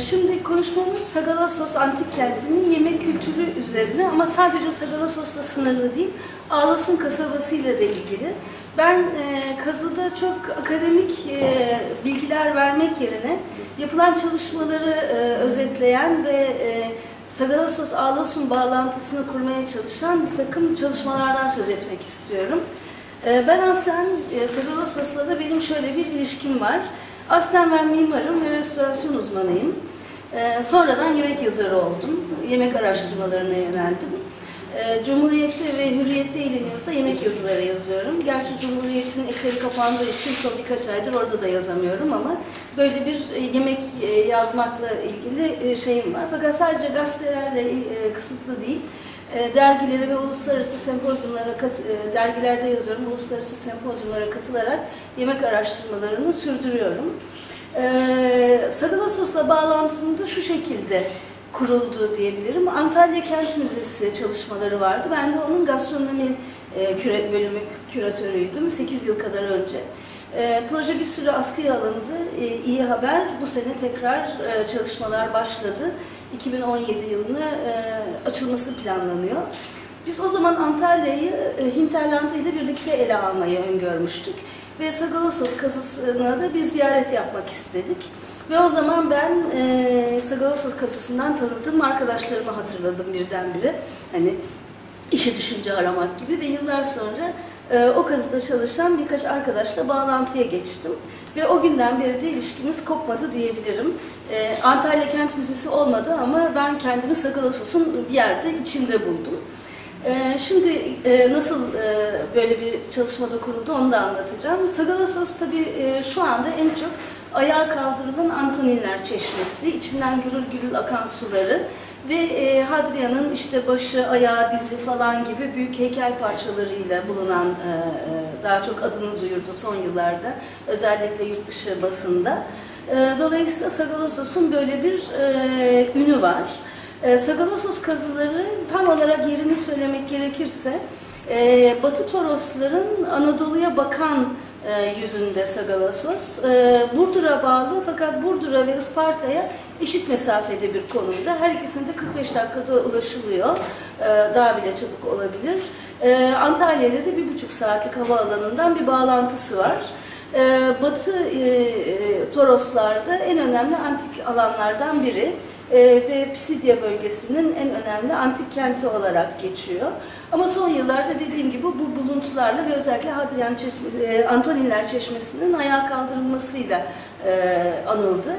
şimdi konuşmamız Sagalassos Antik Kenti'nin yemek kültürü üzerine ama sadece Sagalassos'la sınırlı değil, Ağlasun kasabası ile de ilgili. Ben e, kazıda çok akademik e, bilgiler vermek yerine yapılan çalışmaları e, özetleyen ve e, Sagalassos Ağlasun bağlantısını kurmaya çalışan bir takım çalışmalardan söz etmek istiyorum. E, ben aslen e, Sagalassos'la da benim şöyle bir ilişkim var. Aslen ben mimarım ve restorasyon uzmanıyım. Ee, sonradan yemek yazarı oldum. Yemek araştırmalarına yöneldim. Ee, Cumhuriyet'te ve Hürriyet'te İliniyoruz'da yemek yazıları yazıyorum. Gerçi Cumhuriyet'in ekleri kapandığı için son birkaç aydır orada da yazamıyorum ama böyle bir e, yemek e, yazmakla ilgili e, şeyim var. Fakat sadece gazetelerle kısıtlı değil. E, dergilere ve uluslararası sempozyumlara, e, dergilerde yazıyorum, uluslararası sempozyumlara katılarak yemek araştırmalarını sürdürüyorum. E, Sagalassos'la bağlantım da şu şekilde kuruldu diyebilirim. Antalya Kent Müzesi çalışmaları vardı. Ben de onun gastronomi küre, bölümü küratörüydüm 8 yıl kadar önce. E, proje bir süre askıya alındı. E, iyi haber bu sene tekrar e, çalışmalar başladı. 2017 yılına e, açılması planlanıyor. Biz o zaman Antalya'yı e, Hinterland ile birlikte ele almayı öngörmüştük. Ve Sagalassos kazısına da bir ziyaret yapmak istedik. Ve o zaman ben e, Sagalassos kasasından tanıdığım arkadaşlarımı hatırladım birdenbire. Hani işi düşünce aramak gibi ve yıllar sonra o kazıda çalışan birkaç arkadaşla bağlantıya geçtim. Ve o günden beri de ilişkimiz kopmadı diyebilirim. E, Antalya Kent Müzesi olmadı ama ben kendimi Sagalassos'un bir yerde içinde buldum. E, şimdi e, nasıl e, böyle bir çalışmada kuruldu onu da anlatacağım. Sagalassos tabii e, şu anda en çok ayağa kaldırılan Antoninler Çeşmesi, içinden gürül gürül akan suları ve e, Hadrian'ın işte başı, ayağı, dizi falan gibi büyük heykel parçalarıyla bulunan e, e, daha çok adını duyurdu son yıllarda özellikle yurt dışı basında. E, dolayısıyla Sagalassos'un böyle bir e, ünü var. E, Sagalassos kazıları tam olarak yerini söylemek gerekirse e, Batı Torosların Anadolu'ya bakan yüzünde Sagalassos. E, Burdur'a bağlı fakat Burdur'a ve Isparta'ya eşit mesafede bir konumda. Her ikisinde 45 dakikada ulaşılıyor. E, daha bile çabuk olabilir. E, Antalya ile de bir buçuk saatlik havaalanından bir bağlantısı var. E, Batı e, e, Toroslarda en önemli antik alanlardan biri e, ve Pisidya bölgesinin en önemli antik kenti olarak geçiyor. Ama son yıllarda dediğim gibi bu buluntularla ve özellikle Hadrian Çeşmesi, e, Antoninler Çeşmesi'nin ayağa kaldırılmasıyla e, anıldı.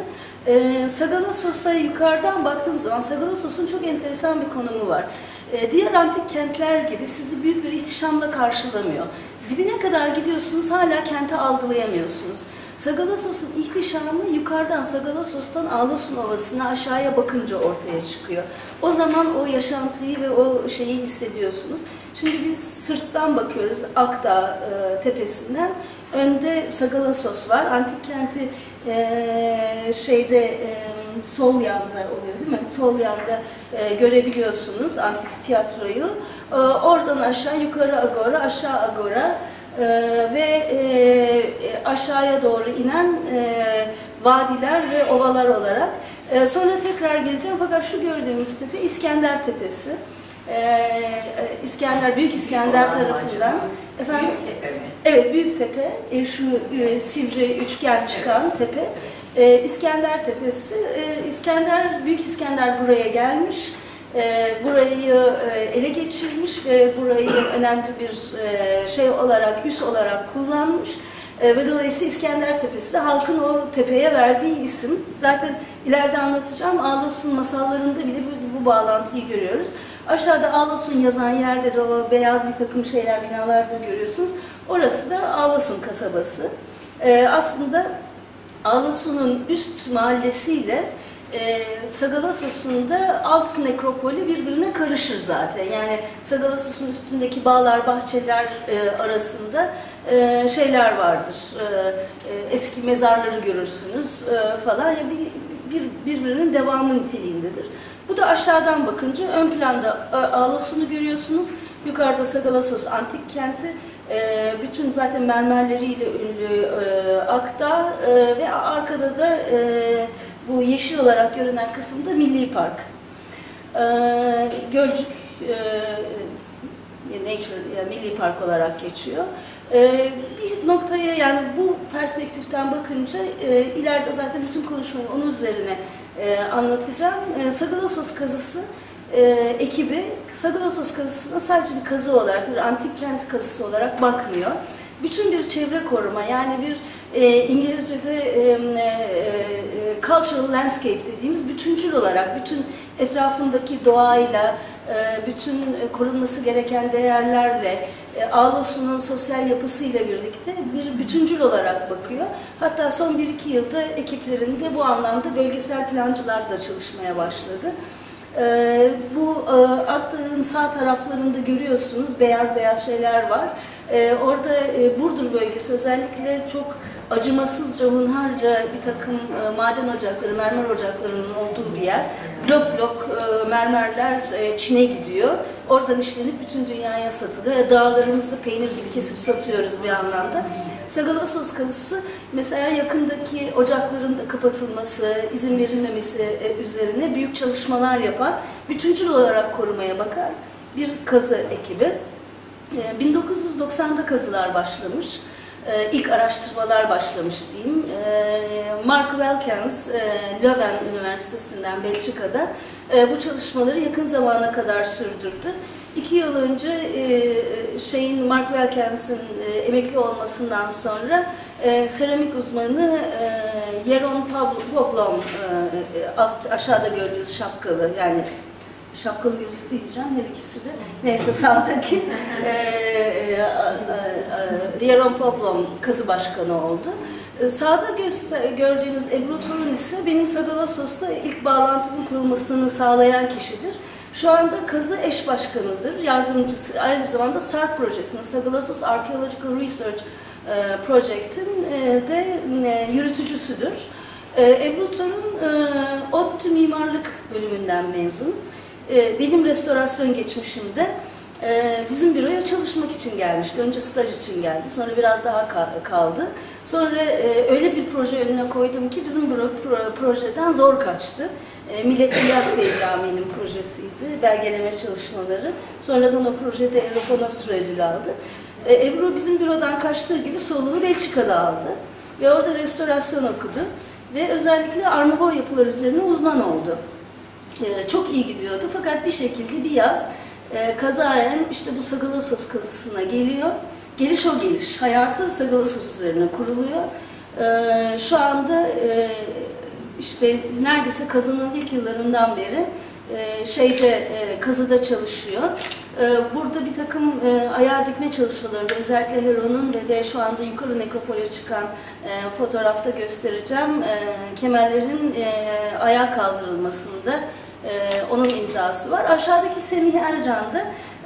E, Sagalassos'a yukarıdan baktığım zaman Sagalassos'un çok enteresan bir konumu var. E, diğer antik kentler gibi sizi büyük bir ihtişamla karşılamıyor. Dibine kadar gidiyorsunuz hala kenti algılayamıyorsunuz. Sagalassos'un ihtişamı yukarıdan Sagalassos'tan Ağlasun Ovası'na aşağıya bakınca ortaya çıkıyor. O zaman o yaşantıyı ve o şeyi hissediyorsunuz. Şimdi biz sırttan bakıyoruz Akdağ e, tepesinden. Önde Sagalassos var. Antik kenti e, şeyde e, sol yanda oluyor değil mi? Sol yanda e, görebiliyorsunuz antik tiyatroyu. E, oradan aşağı yukarı agora, aşağı agora e, ve e, aşağıya doğru inen e, vadiler ve ovalar olarak. E, sonra tekrar geleceğim fakat şu gördüğümüz tepe İskender Tepesi. Ee, İskender, Büyük İskender tarafından. Efendim? Büyük tepe mi? Evet, Büyük Tepe, e, şu e, sivri üçgen çıkan tepe. E, İskender Tepesi. E, İskender, Büyük İskender buraya gelmiş. E, burayı e, ele geçirmiş ve burayı önemli bir e, şey olarak, üs olarak kullanmış. E, ve dolayısıyla İskender Tepesi de halkın o tepeye verdiği isim. Zaten ileride anlatacağım Ağlasun masallarında bile biz bu bağlantıyı görüyoruz. Aşağıda Ağlasun yazan yerde de o beyaz bir takım şeyler, binalar da görüyorsunuz. Orası da Ağlasun kasabası. Aslında Ağlasun'un üst mahallesiyle e, Sagalassos'un da alt nekropoli birbirine karışır zaten. Yani Sagalassos'un üstündeki bağlar, bahçeler e, arasında e, şeyler vardır. E, e, eski mezarları görürsünüz e, falan. Yani bir, bir, birbirinin devamı niteliğindedir. Bu da aşağıdan bakınca ön planda e, Ağlasun'u görüyorsunuz. Yukarıda Sagalassos antik kenti. E, bütün zaten mermerleriyle ünlü e, e, ve arkada da bu yeşil olarak görünen kısımda Milli Park. E, Gölcük e, Nature yani Milli Park olarak geçiyor. E, bir noktaya yani bu perspektiften bakınca e, ileride zaten bütün konuşmayı onun üzerine e, anlatacağım. E, Sagalassos kazısı e, ekibi Sagalassos kazısına sadece bir kazı olarak, bir antik kent kazısı olarak bakmıyor. Bütün bir çevre koruma yani bir e, İngilizce'de e, e, e, cultural landscape dediğimiz bütüncül olarak bütün etrafındaki doğayla, e, bütün korunması gereken değerlerle, e, Ağlosu'nun sosyal yapısıyla birlikte bir bütüncül olarak bakıyor. Hatta son 1-2 yılda ekiplerinde bu anlamda bölgesel plancılar da çalışmaya başladı. E, bu e, Akdağ'ın sağ taraflarında görüyorsunuz beyaz beyaz şeyler var. E, orada e, Burdur bölgesi özellikle çok acımasızca, hunharca bir takım e, maden ocakları, mermer ocaklarının olduğu bir yer. Blok blok e, mermerler e, Çin'e gidiyor. Oradan işlenip bütün dünyaya satılıyor. E, dağlarımızı peynir gibi kesip satıyoruz bir anlamda. Sagalassos kazısı mesela yakındaki ocakların da kapatılması, izin verilmemesi e, üzerine büyük çalışmalar yapan, bütüncül olarak korumaya bakar bir kazı ekibi. 1990'da kazılar başlamış. İlk araştırmalar başlamış diyeyim. Mark Welkens, Leuven Üniversitesi'nden Belçika'da bu çalışmaları yakın zamana kadar sürdürdü. İki yıl önce şeyin Mark Welkens'in emekli olmasından sonra seramik uzmanı Jeroen Poblom aşağıda gördüğünüz şapkalı yani şapkalı gözlüklü diyeceğim her ikisi de. Neyse sağdaki e, e, e, Rieron Poblom kazı başkanı oldu. E, sağda gördüğünüz Ebru Turun ise benim Sagalassos'ta ilk bağlantımın kurulmasını sağlayan kişidir. Şu anda kazı eş başkanıdır, yardımcısı, aynı zamanda SARP projesinin, Sagalassos Archaeological Research e, Project'in e, de e, yürütücüsüdür. E, Ebru Torun e, ODTÜ Mimarlık bölümünden mezun. Ee, benim restorasyon geçmişimde e, bizim büroya çalışmak için gelmişti. Önce staj için geldi. Sonra biraz daha kaldı. Sonra e, öyle bir proje önüne koydum ki bizim büro projeden zor kaçtı. E, Millet İlyas Bey Camii'nin projesiydi. Belgeleme çalışmaları. Sonradan o projede Eurofonos ödülü aldı. Ebru bizim bürodan kaçtığı gibi soluğu Belçika'da aldı. Ve orada restorasyon okudu. Ve özellikle Arnavol yapılar üzerine uzman oldu. E, çok iyi gidiyordu. Fakat bir şekilde bir yaz e, kazayen işte bu Sagalassos kazısına geliyor. Geliş o geliş. Hayatı Sagalassos üzerine kuruluyor. E, şu anda işte neredeyse kazının ilk yıllarından beri şeyde kazıda çalışıyor. Burada bir takım e, ayağa dikme çalışmalarında özellikle Heron'un ve de şu anda yukarı nekropole çıkan fotoğrafta göstereceğim kemerlerin e, ayağa kaldırılmasında e, onun imzası var. Aşağıdaki Semih Ercan da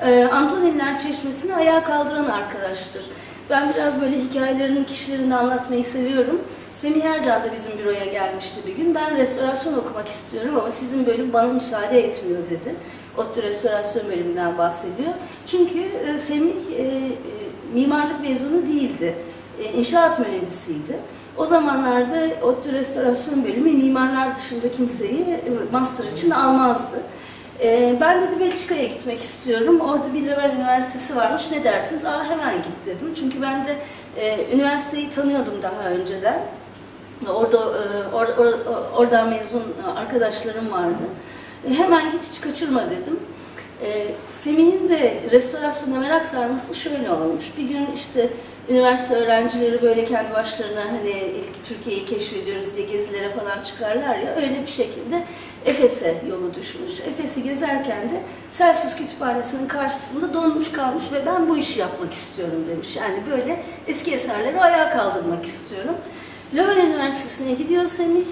e, Antoniller Çeşmesi'ni ayağa kaldıran arkadaştır. Ben biraz böyle hikayelerini, kişilerini anlatmayı seviyorum. Semih Ercan da bizim büroya gelmişti bir gün. Ben restorasyon okumak istiyorum ama sizin bölüm bana müsaade etmiyor dedi. ODTÜ Restorasyon bölümünden bahsediyor. Çünkü e, Semih e, e, mimarlık mezunu değildi. E, inşaat mühendisiydi. O zamanlarda ODTÜ Restorasyon Bölümü mimarlar dışında kimseyi e, master için almazdı. Ee, ben dedi Belçika'ya gitmek istiyorum. Orada bir Löwen Üniversitesi varmış. Ne dersiniz? Aa hemen git dedim. Çünkü ben de e, üniversiteyi tanıyordum daha önceden. Orada e, or, or, oradan mezun arkadaşlarım vardı. E, hemen git hiç kaçırma dedim. E, Semih'in de restorasyona merak sarması şöyle olmuş. Bir gün işte üniversite öğrencileri böyle kendi başlarına hani ilk Türkiye'yi keşfediyoruz diye gezilere falan çıkarlar ya öyle bir şekilde Efes'e yolu düşmüş. Efes'i gezerken de Celsius Kütüphanesi'nin karşısında donmuş kalmış ve ben bu işi yapmak istiyorum demiş. Yani böyle eski eserleri ayağa kaldırmak istiyorum. Leuven Üniversitesi'ne gidiyor Semih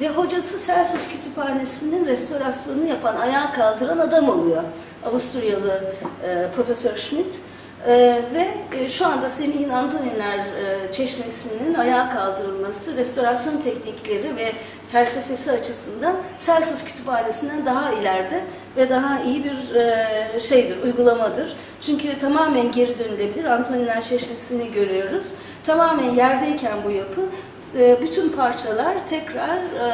ve hocası Celsius Kütüphanesi'nin restorasyonunu yapan, ayağa kaldıran adam oluyor. Avusturyalı e, Profesör Schmidt. Ee, ve e, şu anda Semih'in Antoninler e, Çeşmesi'nin ayağa kaldırılması, restorasyon teknikleri ve felsefesi açısından Celsus Kütüphanesi'nden daha ileride ve daha iyi bir e, şeydir, uygulamadır. Çünkü tamamen geri dönülebilir. Antoninler Çeşmesi'ni görüyoruz. Tamamen yerdeyken bu yapı e, bütün parçalar tekrar e,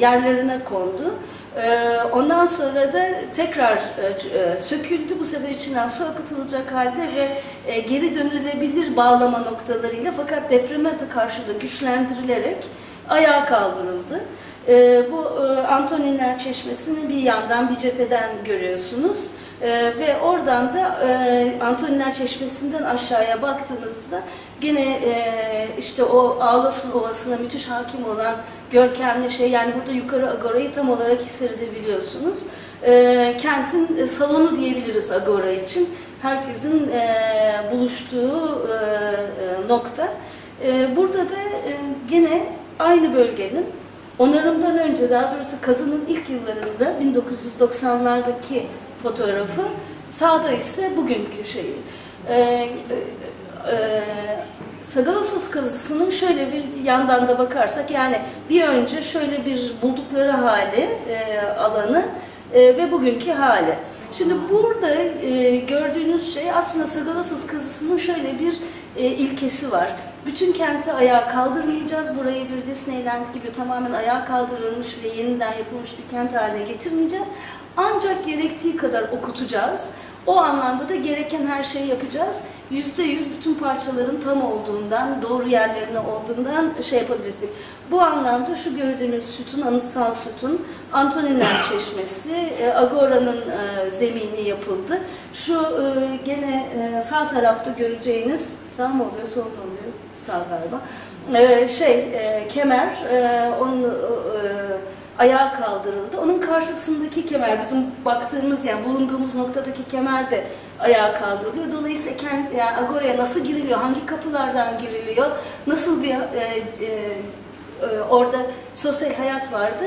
yerlerine kondu. E, ondan sonra da tekrar e, e, söküldü. Bu sefer içinden su akıtılacak halde ve e, geri dönülebilir bağlama noktalarıyla fakat depreme de karşı da güçlendirilerek ayağa kaldırıldı. E, bu Antoninler Çeşmesi'ni bir yandan bir cepheden görüyorsunuz. E, ve oradan da e, Antoninler Çeşmesi'nden aşağıya baktığınızda gene e, işte o Ağlasun Ovası'na müthiş hakim olan görkemli şey yani burada yukarı Agora'yı tam olarak hissedebiliyorsunuz. E, kentin e, salonu diyebiliriz Agora için. Herkesin e, buluştuğu e, e, nokta. E, burada da e, gene aynı bölgenin onarımdan önce daha doğrusu kazının ilk yıllarında 1990'lardaki fotoğrafı sağda ise bugünkü şeyi. E, e, e, Sagalassos kazısının şöyle bir yandan da bakarsak yani bir önce şöyle bir buldukları hali e, alanı e, ve bugünkü hali. Şimdi burada e, gördüğünüz şey aslında Sagalassos kazısının şöyle bir e, ilkesi var. Bütün kenti ayağa kaldırmayacağız. Burayı bir Disneyland gibi tamamen ayağa kaldırılmış ve yeniden yapılmış bir kent haline getirmeyeceğiz. Ancak gerektiği kadar okutacağız. O anlamda da gereken her şeyi yapacağız. Yüzde yüz bütün parçaların tam olduğundan, doğru yerlerine olduğundan şey yapabilirsek. Bu anlamda şu gördüğünüz sütun, anıtsal sütun, Antoniner Çeşmesi, e, Agora'nın e, zemini yapıldı. Şu e, gene sağ tarafta göreceğiniz, sağ mı oluyor, sol mu oluyor? Sağ galiba. Şey, kemer, onun ayağa kaldırıldı. Onun karşısındaki kemer, bizim baktığımız yani bulunduğumuz noktadaki kemer de ayağa kaldırılıyor. Dolayısıyla kent, yani Agora'ya nasıl giriliyor, hangi kapılardan giriliyor, nasıl bir e, e, e, orada sosyal hayat vardı.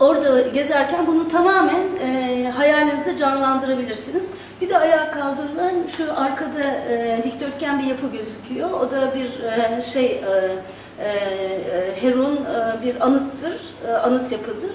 Orada gezerken bunu tamamen e, hayalinizde canlandırabilirsiniz. Bir de ayağa kaldırılan şu arkada e, dikdörtgen bir yapı gözüküyor. O da bir e, şey e, Herun e, bir anıttır, e, anıt yapıdır.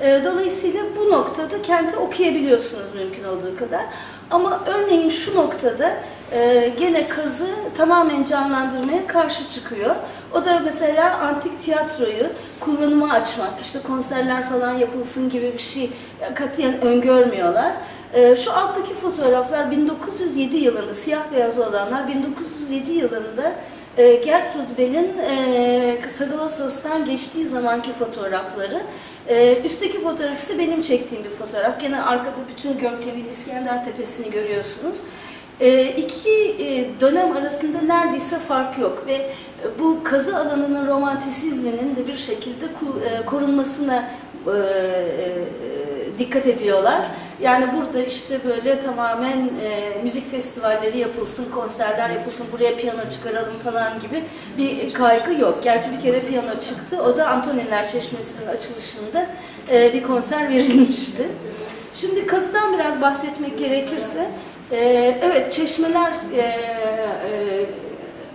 E, dolayısıyla bu noktada kenti okuyabiliyorsunuz mümkün olduğu kadar. Ama örneğin şu noktada e, gene kazı tamamen canlandırmaya karşı çıkıyor. O da mesela antik tiyatroyu kullanıma açmak, işte konserler falan yapılsın gibi bir şey katiyen öngörmüyorlar. E, şu alttaki fotoğraflar 1907 yılında, siyah beyaz olanlar 1907 yılında e, Gertrude e, Sagalassos'tan geçtiği zamanki fotoğrafları. E, üstteki fotoğraf ise benim çektiğim bir fotoğraf. Gene arkada bütün görkemiyle İskender Tepesi'ni görüyorsunuz. E, iki e, dönem arasında neredeyse fark yok ve e, bu kazı alanının romantisizminin de bir şekilde e, korunmasına e, e, dikkat ediyorlar. Yani burada işte böyle tamamen e, müzik festivalleri yapılsın, konserler yapılsın, buraya piyano çıkaralım falan gibi bir kaygı yok. Gerçi bir kere piyano çıktı. O da Antoninler Çeşmesi'nin açılışında e, bir konser verilmişti. Şimdi kazıdan biraz bahsetmek gerekirse, e, evet çeşmeler e,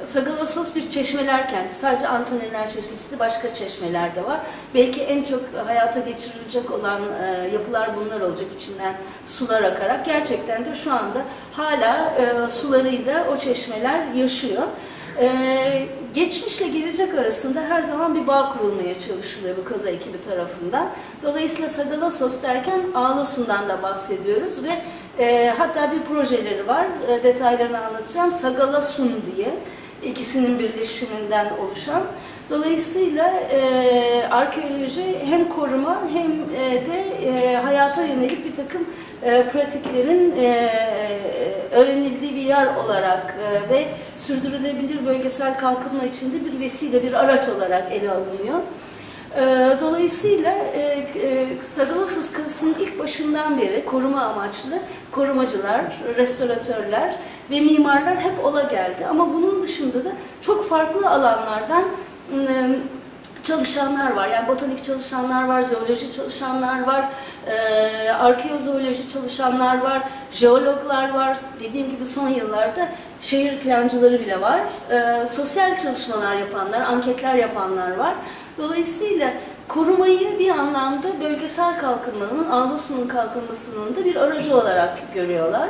Sagalassos bir çeşmeler kenti. Sadece Antoniner Çeşmesi de başka çeşmeler de var. Belki en çok hayata geçirilecek olan e, yapılar bunlar olacak içinden sular akarak. Gerçekten de şu anda hala e, sularıyla o çeşmeler yaşıyor. Ee, geçmişle gelecek arasında her zaman bir bağ kurulmaya çalışılıyor bu kaza ekibi tarafından. Dolayısıyla Sagalassos derken Ağlasun'dan da bahsediyoruz ve e, hatta bir projeleri var. E, detaylarını anlatacağım. Sagalasun diye ikisinin birleşiminden oluşan. Dolayısıyla e, arkeoloji hem koruma hem e, de e, hayata yönelik bir takım e, pratiklerin e, öğrenildiği bir yer olarak e, ve sürdürülebilir bölgesel kalkınma içinde bir vesile, bir araç olarak ele alınıyor. E, dolayısıyla e, e, Sagalassos kazısının ilk başından beri koruma amaçlı korumacılar, restoratörler ve mimarlar hep ola geldi. Ama bunun dışında da çok farklı alanlardan ıı, çalışanlar var. Yani botanik çalışanlar var, zooloji çalışanlar var, e, arkeozooloji çalışanlar var, jeologlar var. Dediğim gibi son yıllarda şehir plancıları bile var. Sosyal çalışmalar yapanlar, anketler yapanlar var. Dolayısıyla korumayı bir anlamda bölgesel kalkınmanın, Ağlasun'un kalkınmasının da bir aracı olarak görüyorlar.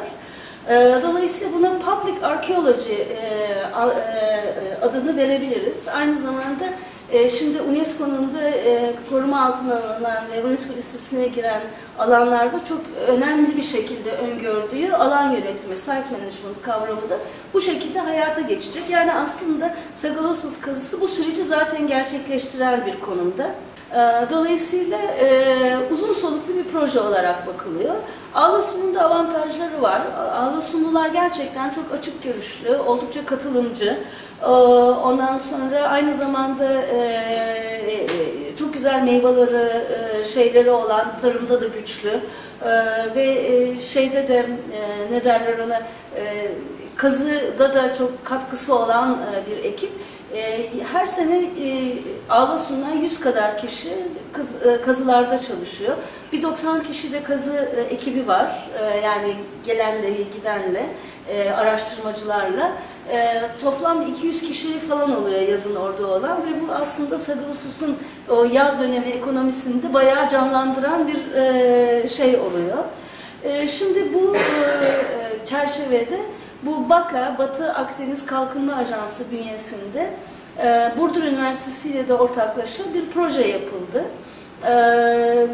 E, dolayısıyla buna public archaeology e, e, adını verebiliriz. Aynı zamanda e, şimdi UNESCO'nun da e, koruma altına alınan ve UNESCO listesine giren alanlarda çok önemli bir şekilde öngördüğü alan yönetimi, site management kavramı da bu şekilde hayata geçecek. Yani aslında Sagalassos kazısı bu süreci zaten gerçekleştiren bir konumda. E, Dolayısıyla e, uzun soluklu bir proje olarak bakılıyor. Ağlasu'nun da avantajları var. Ağlasu'lular gerçekten çok açık görüşlü, oldukça katılımcı. E, Ondan sonra aynı zamanda e, e, çok güzel meyveleri, e, şeyleri olan, tarımda da güçlü. E, Ve e, şeyde de e, ne derler ona, e, kazıda da çok katkısı olan e, bir ekip. E, Her sene e, Ağlasun'dan 100 kadar kişi kaz- e, kazılarda çalışıyor. Bir 90 kişi de kazı e, ekibi var. E, Yani gelenle, gidenle, e, araştırmacılarla. E, Toplam 200 kişi falan oluyor yazın orada olan ve bu aslında Sagalasus'un o yaz dönemi ekonomisini de bayağı canlandıran bir e, şey oluyor. E, Şimdi bu e, çerçevede bu BAKA, Batı Akdeniz Kalkınma Ajansı bünyesinde e, Burdur Üniversitesi ile de ortaklaşa bir proje yapıldı. E,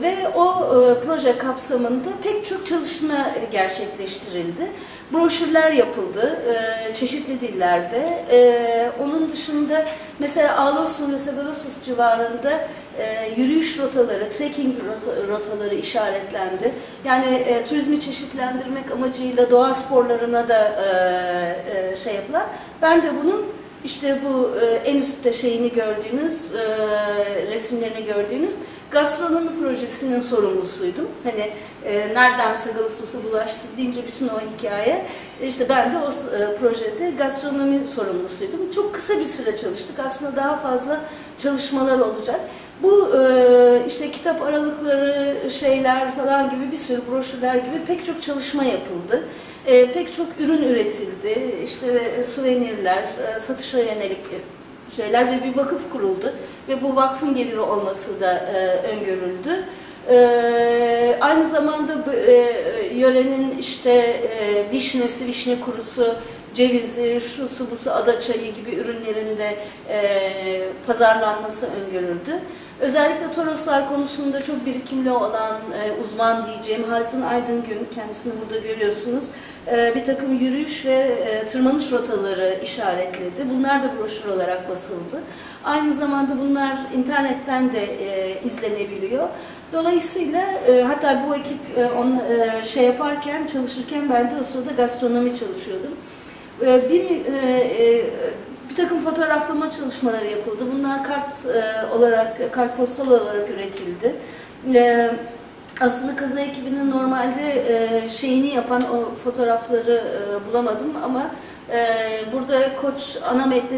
ve o e, proje kapsamında pek çok çalışma gerçekleştirildi. Broşürler yapıldı e, çeşitli dillerde. E, onun dışında mesela Ağlasun ve Sagalassos civarında e, yürüyüş rotaları, trekking rota- rotaları işaretlendi. Yani e, turizmi çeşitlendirmek amacıyla doğa sporlarına da e, e, şey yapılan. Ben de bunun işte bu e, en üstte şeyini gördüğünüz, e, resimlerini gördüğünüz gastronomi projesinin sorumlusuydum. Hani e, nereden Sagalassos'a bulaştı deyince bütün o hikaye. E, işte ben de o e, projede gastronomi sorumlusuydum. Çok kısa bir süre çalıştık. Aslında daha fazla çalışmalar olacak. Bu e, işte kitap aralıkları, şeyler falan gibi bir sürü broşürler gibi pek çok çalışma yapıldı. E, pek çok ürün üretildi. İşte e, suvenirler, e, satışa yönelik şeyler ve bir vakıf kuruldu. Ve bu vakfın geliri olması da e, öngörüldü. E, aynı zamanda bu, e, yörenin işte e, vişnesi, vişne kurusu, cevizi, şusu busu, ada çayı gibi ürünlerin de e, pazarlanması öngörüldü. Özellikle Toroslar konusunda çok birikimli olan e, uzman diyeceğim Haldun Aydıngün, kendisini burada görüyorsunuz, bir takım yürüyüş ve e, tırmanış rotaları işaretledi. Bunlar da broşür olarak basıldı. Aynı zamanda bunlar internetten de e, izlenebiliyor. Dolayısıyla e, hatta bu ekip on, şey yaparken, çalışırken ben de o sırada gastronomi çalışıyordum. Bir bir takım fotoğraflama çalışmaları yapıldı. Bunlar kart olarak, kartpostal olarak üretildi. Aslında kazı ekibinin normalde e, şeyini yapan o fotoğrafları e, bulamadım ama e, burada Koç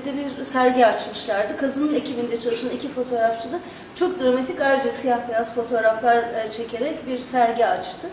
de bir sergi açmışlardı. Kazının ekibinde çalışan iki fotoğrafçı da çok dramatik ayrıca siyah beyaz fotoğraflar e, çekerek bir sergi açtı.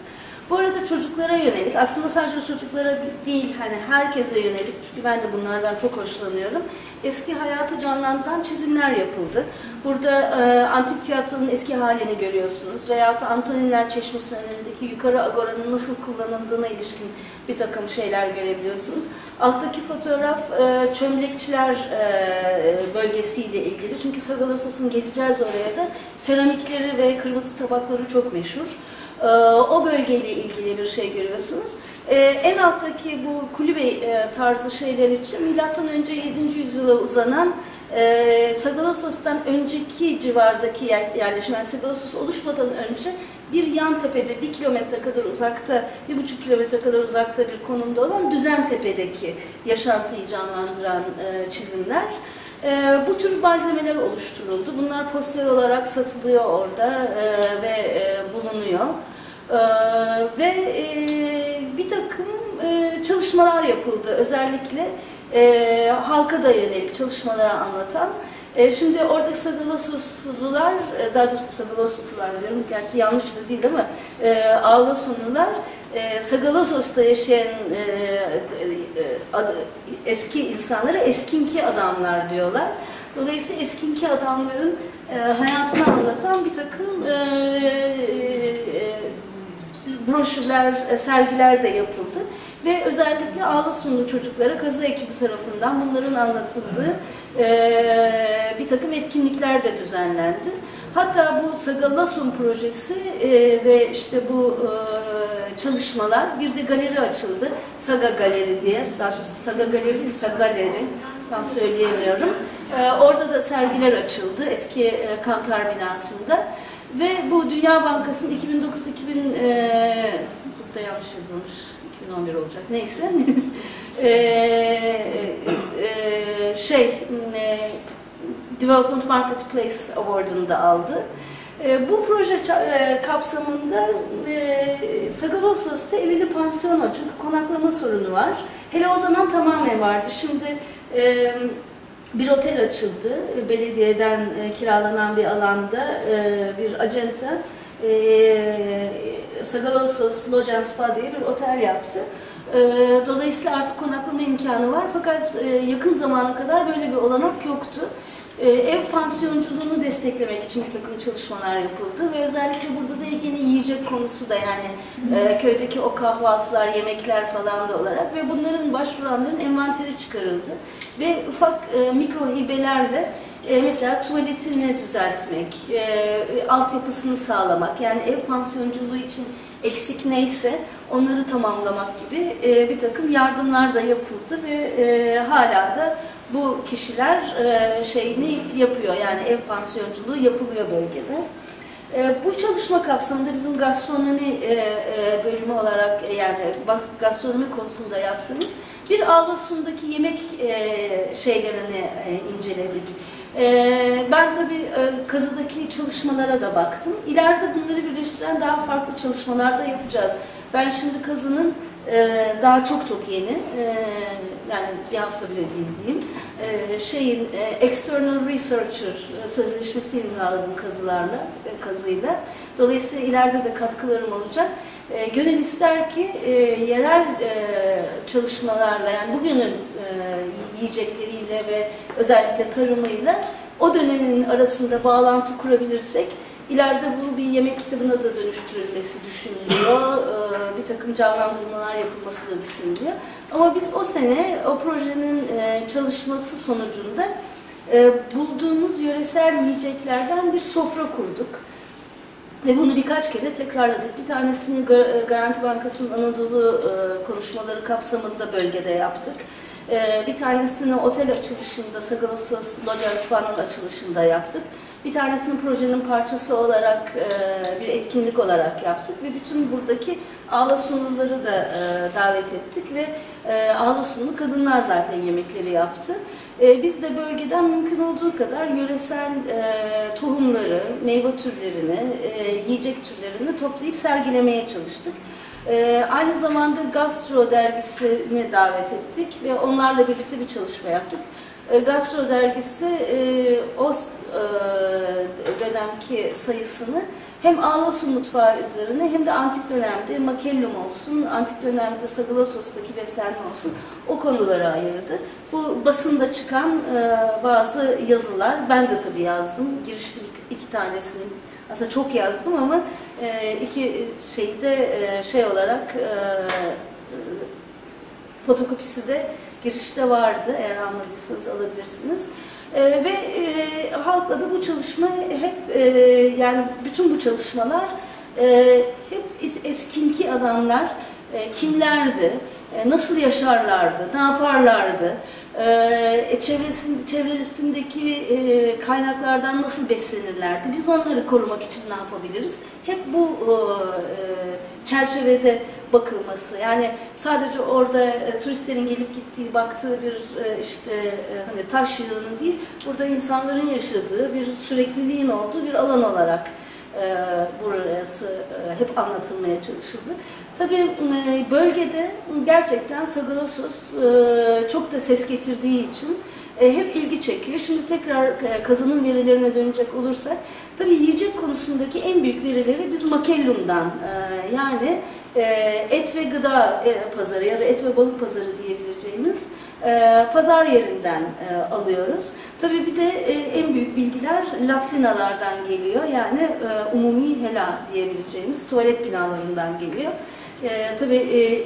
Bu arada çocuklara yönelik, aslında sadece çocuklara değil, hani herkese yönelik, çünkü ben de bunlardan çok hoşlanıyorum. Eski hayatı canlandıran çizimler yapıldı. Burada e, antik tiyatronun eski halini görüyorsunuz veyahut da Antoninler Çeşmesi önündeki yukarı agoranın nasıl kullanıldığına ilişkin bir takım şeyler görebiliyorsunuz. Alttaki fotoğraf e, çömlekçiler e, bölgesiyle ilgili. Çünkü Sagalassos'un geleceğiz oraya da seramikleri ve kırmızı tabakları çok meşhur. Ee, o bölgeyle ilgili bir şey görüyorsunuz. Ee, en alttaki bu kulübe e, tarzı şeyler için milattan önce 7. yüzyıla uzanan e, Sagalassos'tan önceki civardaki yer, yerleşim, yani Sagalassos oluşmadan önce bir yan tepede bir kilometre kadar uzakta, bir buçuk kilometre kadar uzakta bir konumda olan Düzentepe'deki yaşantıyı canlandıran e, çizimler. E, bu tür malzemeler oluşturuldu. Bunlar poster olarak satılıyor orada e, ve e, bulunuyor. E, ve e, bir takım e, çalışmalar yapıldı. Özellikle e, halka da yönelik çalışmaları anlatan. E, şimdi oradaki Sagalassoslular, e, daha doğrusu Sagalassoslular diyorum, gerçi yanlış da değil ama e, Ağlasunlular e, Sagalassos'ta yaşayan e, e, ad, eski insanlara eskinki adamlar diyorlar. Dolayısıyla eskinki adamların e, hayatını anlatan bir takım e, e, broşürler, sergiler de yapıldı. Ve özellikle Ağlasunlu çocuklara kazı ekibi tarafından bunların anlatıldığı e, bir takım etkinlikler de düzenlendi. Hatta bu Sagalasun projesi e, ve işte bu e, çalışmalar bir de galeri açıldı. Saga Galeri diye, daha doğrusu Saga Galeri, Saga Galeri tam söyleyemiyorum. E, orada da sergiler açıldı eski e, Kantar binasında. Ve bu Dünya Bankası'nın 2009-2000 e, burada yanlış yazılmış 2011 olacak neyse e, e, şey e, Development Marketplace Award'unu da aldı. E, bu proje e, kapsamında e, Sagalossos'ta evli pansiyon çünkü konaklama sorunu var. Hele o zaman tamamen vardı. Şimdi e, bir otel açıldı. Belediyeden e, kiralanan bir alanda e, bir acenta e, Sagalossos Lodge Spa diye bir otel yaptı. E, dolayısıyla artık konaklama imkanı var fakat e, yakın zamana kadar böyle bir olanak yoktu. E, ev pansiyonculuğunu desteklemek için bir takım çalışmalar yapıldı ve özellikle burada da yine yiyecek konusu da yani e, köydeki o kahvaltılar, yemekler falan da olarak ve bunların başvuranların envanteri çıkarıldı ve ufak e, mikro hibelerle e, mesela tuvaletini düzeltmek, e, altyapısını sağlamak yani ev pansiyonculuğu için eksik neyse onları tamamlamak gibi e, bir takım yardımlar da yapıldı ve e, hala da bu kişiler e, şeyini yapıyor yani ev pansiyonculuğu yapılıyor bölgede. E, bu çalışma kapsamında bizim gastronomi e, e, bölümü olarak e, yani gastronomi konusunda yaptığımız bir Ağlasun'daki yemek e, şeylerini e, inceledik. E, ben tabii e, kazıdaki çalışmalara da baktım. İleride bunları birleştiren daha farklı çalışmalar da yapacağız. Ben şimdi kazının e, daha çok çok yeni, e, yani bir hafta bile değil diyeyim, e, şeyin External Researcher sözleşmesi imzaladım kazılarla, kazıyla. Dolayısıyla ileride de katkılarım olacak. E, gönül ister ki e, yerel e, çalışmalarla, yani bugünün e, yiyecekleriyle ve özellikle tarımıyla o dönemin arasında bağlantı kurabilirsek İleride bu bir yemek kitabına da dönüştürülmesi düşünülüyor. Ee, bir takım canlandırmalar yapılması da düşünülüyor. Ama biz o sene o projenin e, çalışması sonucunda e, bulduğumuz yöresel yiyeceklerden bir sofra kurduk. Ve bunu birkaç kere tekrarladık. Bir tanesini Garanti Bankası'nın Anadolu e, konuşmaları kapsamında bölgede yaptık. Bir tanesini otel açılışında, Sagalassos Lodge Spa'nın açılışında yaptık. Bir tanesini projenin parçası olarak e, bir etkinlik olarak yaptık ve bütün buradaki Ağlasunluları da e, davet ettik ve e, Ağlasunlu kadınlar zaten yemekleri yaptı. E, biz de bölgeden mümkün olduğu kadar yöresel e, tohumları, meyve türlerini, e, yiyecek türlerini toplayıp sergilemeye çalıştık. E, aynı zamanda Gastro dergisini davet ettik ve onlarla birlikte bir çalışma yaptık. E, Gastro dergisi e, o e, dönemki sayısını hem Ağlosun mutfağı üzerine hem de antik dönemde Makellum olsun, antik dönemde Sagalassos'taki beslenme olsun o konulara ayırdı. Bu basında çıkan bazı yazılar, ben de tabii yazdım, girişte iki tanesini aslında çok yazdım ama iki şeyi de şey olarak fotokopisi de girişte vardı. Eğer almadıysanız alabilirsiniz. E, ve e, halkla da bu çalışma hep e, yani bütün bu çalışmalar e, hep eskinki adamlar e, kimlerdi, e, nasıl yaşarlardı, ne yaparlardı, e, çevresinde, çevresindeki e, kaynaklardan nasıl beslenirlerdi, biz onları korumak için ne yapabiliriz? Hep bu e, çerçevede bakılması. Yani sadece orada e, turistlerin gelip gittiği, baktığı bir e, işte e, hani taş yığını değil, burada insanların yaşadığı bir sürekliliğin olduğu bir alan olarak e, burası e, hep anlatılmaya çalışıldı. Tabii e, bölgede gerçekten Sagrossos e, çok da ses getirdiği için e, hep ilgi çekiyor. Şimdi tekrar e, kazanım verilerine dönecek olursak, tabii yiyecek konusundaki en büyük verileri biz Makellum'dan e, yani e, et ve gıda e, pazarı ya da et ve balık pazarı diyebileceğimiz e, pazar yerinden e, alıyoruz. Tabii bir de e, en büyük bilgiler latrinalardan geliyor. Yani e, umumi hela diyebileceğimiz tuvalet binalarından geliyor. Tabii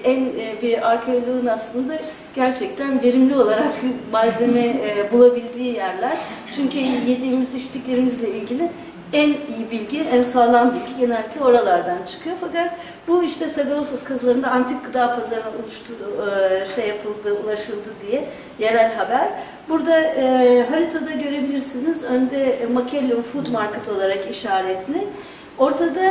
en bir arkeoloğun aslında gerçekten verimli olarak malzeme bulabildiği yerler. Çünkü yediğimiz içtiklerimizle ilgili en iyi bilgi, en sağlam bilgi genellikle oralardan çıkıyor. Fakat bu işte Sagalassos kazılarında antik gıda pazarına oluştu, e, şey yapıldı, ulaşıldı diye yerel haber. Burada e, haritada görebilirsiniz. Önde Makellum Food Market olarak işaretli. Ortada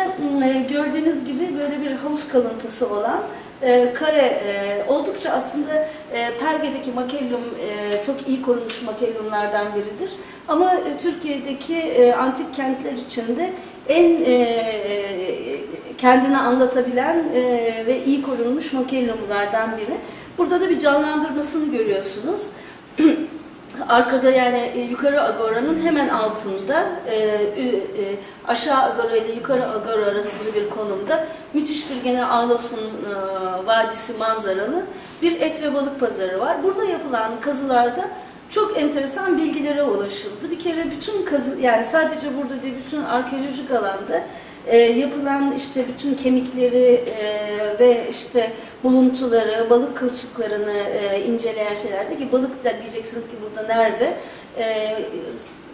e, gördüğünüz gibi böyle bir havuz kalıntısı olan e, kare e, oldukça aslında e, Perge'deki makellum çok iyi korunmuş makellumlardan biridir. Ama Türkiye'deki antik kentler içinde en e, kendini anlatabilen ve iyi korunmuş makellumlardan biri. Burada da bir canlandırmasını görüyorsunuz. Arkada yani e, yukarı agoranın hemen altında e, e, aşağı agora ile yukarı agora arasında bir konumda müthiş bir gene Ağlasun Vadisi manzaralı bir et ve balık pazarı var. Burada yapılan kazılarda çok enteresan bilgilere ulaşıldı. Bir kere bütün kazı yani sadece burada değil bütün arkeolojik alanda e, yapılan işte bütün kemikleri e, ve işte buluntuları, balık kılçıklarını e, inceleyen şeylerde ki balık da diyeceksiniz ki burada nerede? E,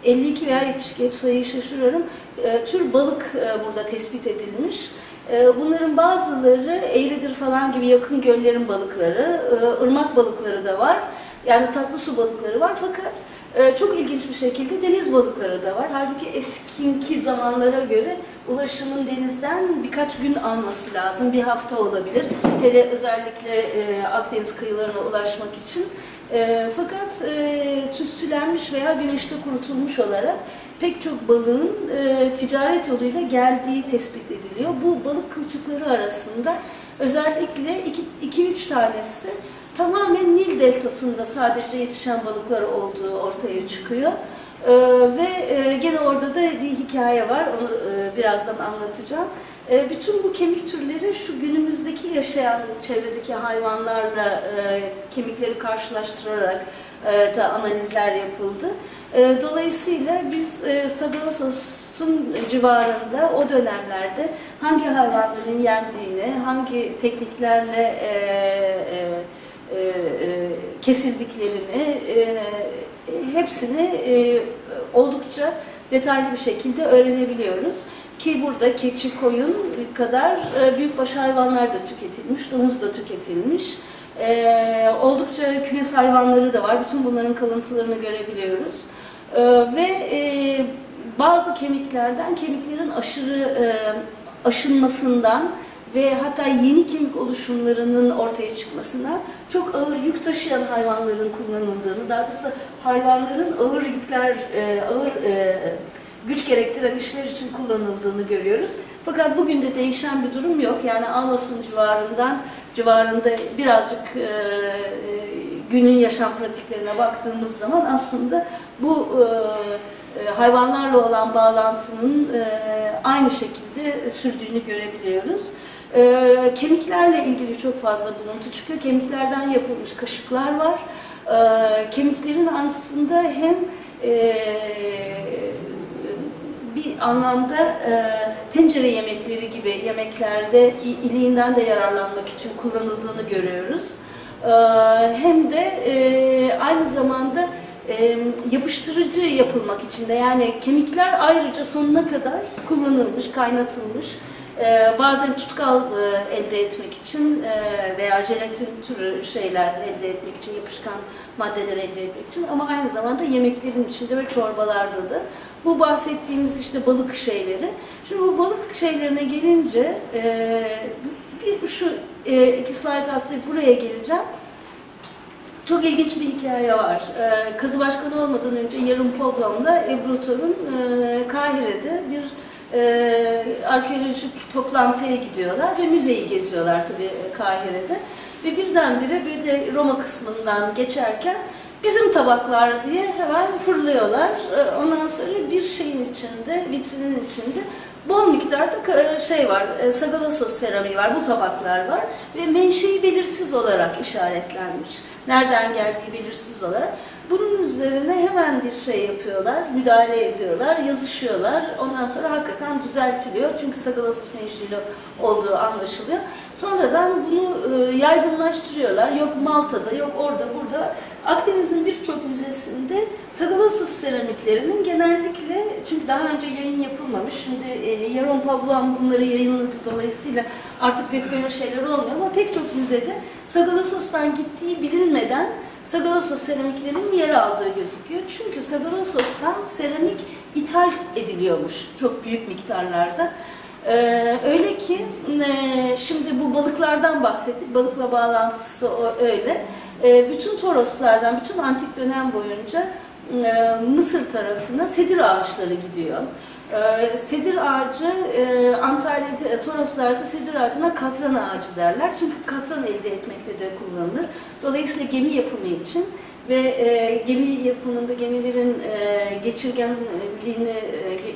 52 veya 72 hep sayıyı şaşırıyorum. E, tür balık e, burada tespit edilmiş. E, bunların bazıları Eğridir falan gibi yakın göllerin balıkları, e, ırmak balıkları da var. Yani tatlı su balıkları var fakat e, çok ilginç bir şekilde deniz balıkları da var. Halbuki eskinki zamanlara göre ulaşımın denizden birkaç gün alması lazım. Bir hafta olabilir. Hele özellikle e, Akdeniz kıyılarına ulaşmak için. E, fakat e, tütsülenmiş veya güneşte kurutulmuş olarak pek çok balığın e, ticaret yoluyla geldiği tespit ediliyor. Bu balık kılçıkları arasında özellikle 2-3 tanesi tamamen Nil deltasında sadece yetişen balıklar olduğu ortaya çıkıyor. Ee, ve e, gene orada da bir hikaye var, onu e, birazdan anlatacağım. E, bütün bu kemik türleri şu günümüzdeki yaşayan çevredeki hayvanlarla e, kemikleri karşılaştırarak e, da analizler yapıldı. E, dolayısıyla biz e, Sagalassos'un civarında o dönemlerde hangi hayvanların yendiğini, hangi tekniklerle e, e, kesildiklerini e, hepsini e, oldukça detaylı bir şekilde öğrenebiliyoruz. Ki burada keçi, koyun kadar e, büyükbaş hayvanlar da tüketilmiş, domuz da tüketilmiş. E, oldukça kümes hayvanları da var. Bütün bunların kalıntılarını görebiliyoruz. E, ve e, bazı kemiklerden kemiklerin aşırı e, aşınmasından ve hatta yeni kemik oluşumlarının ortaya çıkmasından çok ağır yük taşıyan hayvanların kullanıldığını, daha doğrusu hayvanların ağır yükler, e, ağır e, güç gerektiren işler için kullanıldığını görüyoruz. Fakat bugün de değişen bir durum yok. Yani Amasun civarından civarında birazcık e, günün yaşam pratiklerine baktığımız zaman aslında bu hayvanlarla olan bağlantının aynı şekilde sürdüğünü görebiliyoruz. E, kemiklerle ilgili çok fazla buluntu çıkıyor. Kemiklerden yapılmış kaşıklar var. E, kemiklerin aslında hem e, bir anlamda e, tencere yemekleri gibi yemeklerde iliğinden de yararlanmak için kullanıldığını görüyoruz. E, hem de e, aynı zamanda e, yapıştırıcı yapılmak için de yani kemikler ayrıca sonuna kadar kullanılmış, kaynatılmış. Ee, bazen tutkal e, elde etmek için e, veya jelatin türü şeyler elde etmek için, yapışkan maddeler elde etmek için ama aynı zamanda yemeklerin içinde ve çorbalarda da bu bahsettiğimiz işte balık şeyleri. Şimdi bu balık şeylerine gelince e, bir şu iki slide atlayıp buraya geleceğim. Çok ilginç bir hikaye var. Kazı başkanı olmadan önce yarım programda Ebru Torun Kahire'de bir e, arkeolojik toplantıya gidiyorlar ve müzeyi geziyorlar tabii e, Kahire'de. Ve birdenbire böyle Roma kısmından geçerken bizim tabaklar diye hemen fırlıyorlar. E, ondan sonra bir şeyin içinde, vitrinin içinde bol miktarda e, şey var, Sagalassos seramiği var, bu tabaklar var ve menşei belirsiz olarak işaretlenmiş. Nereden geldiği belirsiz olarak. Bunun üzerine hemen bir şey yapıyorlar, müdahale ediyorlar, yazışıyorlar. Ondan sonra hakikaten düzeltiliyor. Çünkü Sagalasos menşeli olduğu anlaşılıyor. Sonradan bunu e, yaygınlaştırıyorlar. Yok Malta'da, yok orada, burada. Akdeniz'in birçok müzesinde Sagalasos seramiklerinin genellikle, çünkü daha önce yayın yapılmamış, şimdi e, Yaron Pavlovan bunları yayınladı dolayısıyla artık pek böyle şeyler olmuyor ama pek çok müzede Sagalassos'tan gittiği bilinmeden Sagalassos seramiklerin yer aldığı gözüküyor. Çünkü Sagalassos'tan seramik ithal ediliyormuş çok büyük miktarlarda. Ee, öyle ki e, şimdi bu balıklardan bahsettik. Balıkla bağlantısı o öyle. E, bütün Toroslardan, bütün antik dönem boyunca e, Mısır tarafına sedir ağaçları gidiyor. E, sedir ağacı, e, Antalya, e, Toroslarda sedir ağacına katran ağacı derler. Çünkü katran elde etmekte de kullanılır. Dolayısıyla gemi yapımı için ve e, gemi yapımında gemilerin e, geçirgenliğini,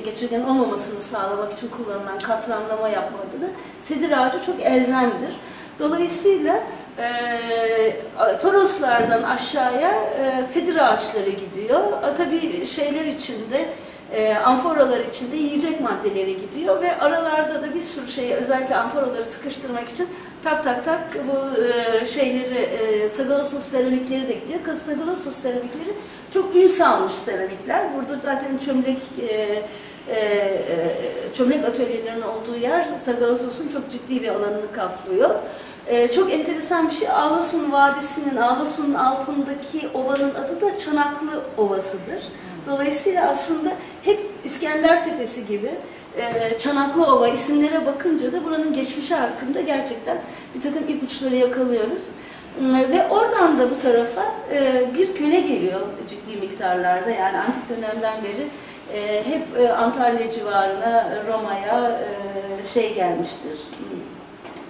geçirgen olmamasını sağlamak için kullanılan katranlama yapma adına sedir ağacı çok elzemdir. Dolayısıyla e, Toroslardan aşağıya e, sedir ağaçları gidiyor. E, tabii şeyler içinde, e, amforalar içinde yiyecek maddeleri gidiyor ve aralarda da bir sürü şeyi özellikle amforaları sıkıştırmak için tak tak tak bu e, şeyleri e, Sagalassos seramikleri de gidiyor. Sagalassos seramikleri çok ün salmış seramikler. Burada zaten çömlek e, e, çömlek atölyelerinin olduğu yer Sagalassos'un çok ciddi bir alanını kaplıyor. Ee, çok enteresan bir şey, Ağlasun Vadisi'nin, Ağlasun'un altındaki ovanın adı da Çanaklı Ovası'dır. Dolayısıyla aslında hep İskender Tepesi gibi e, Çanaklı Ova isimlere bakınca da buranın geçmişi hakkında gerçekten bir takım ipuçları yakalıyoruz. E, ve oradan da bu tarafa e, bir köle geliyor ciddi miktarlarda yani antik dönemden beri e, hep Antalya civarına, Roma'ya şey gelmiştir,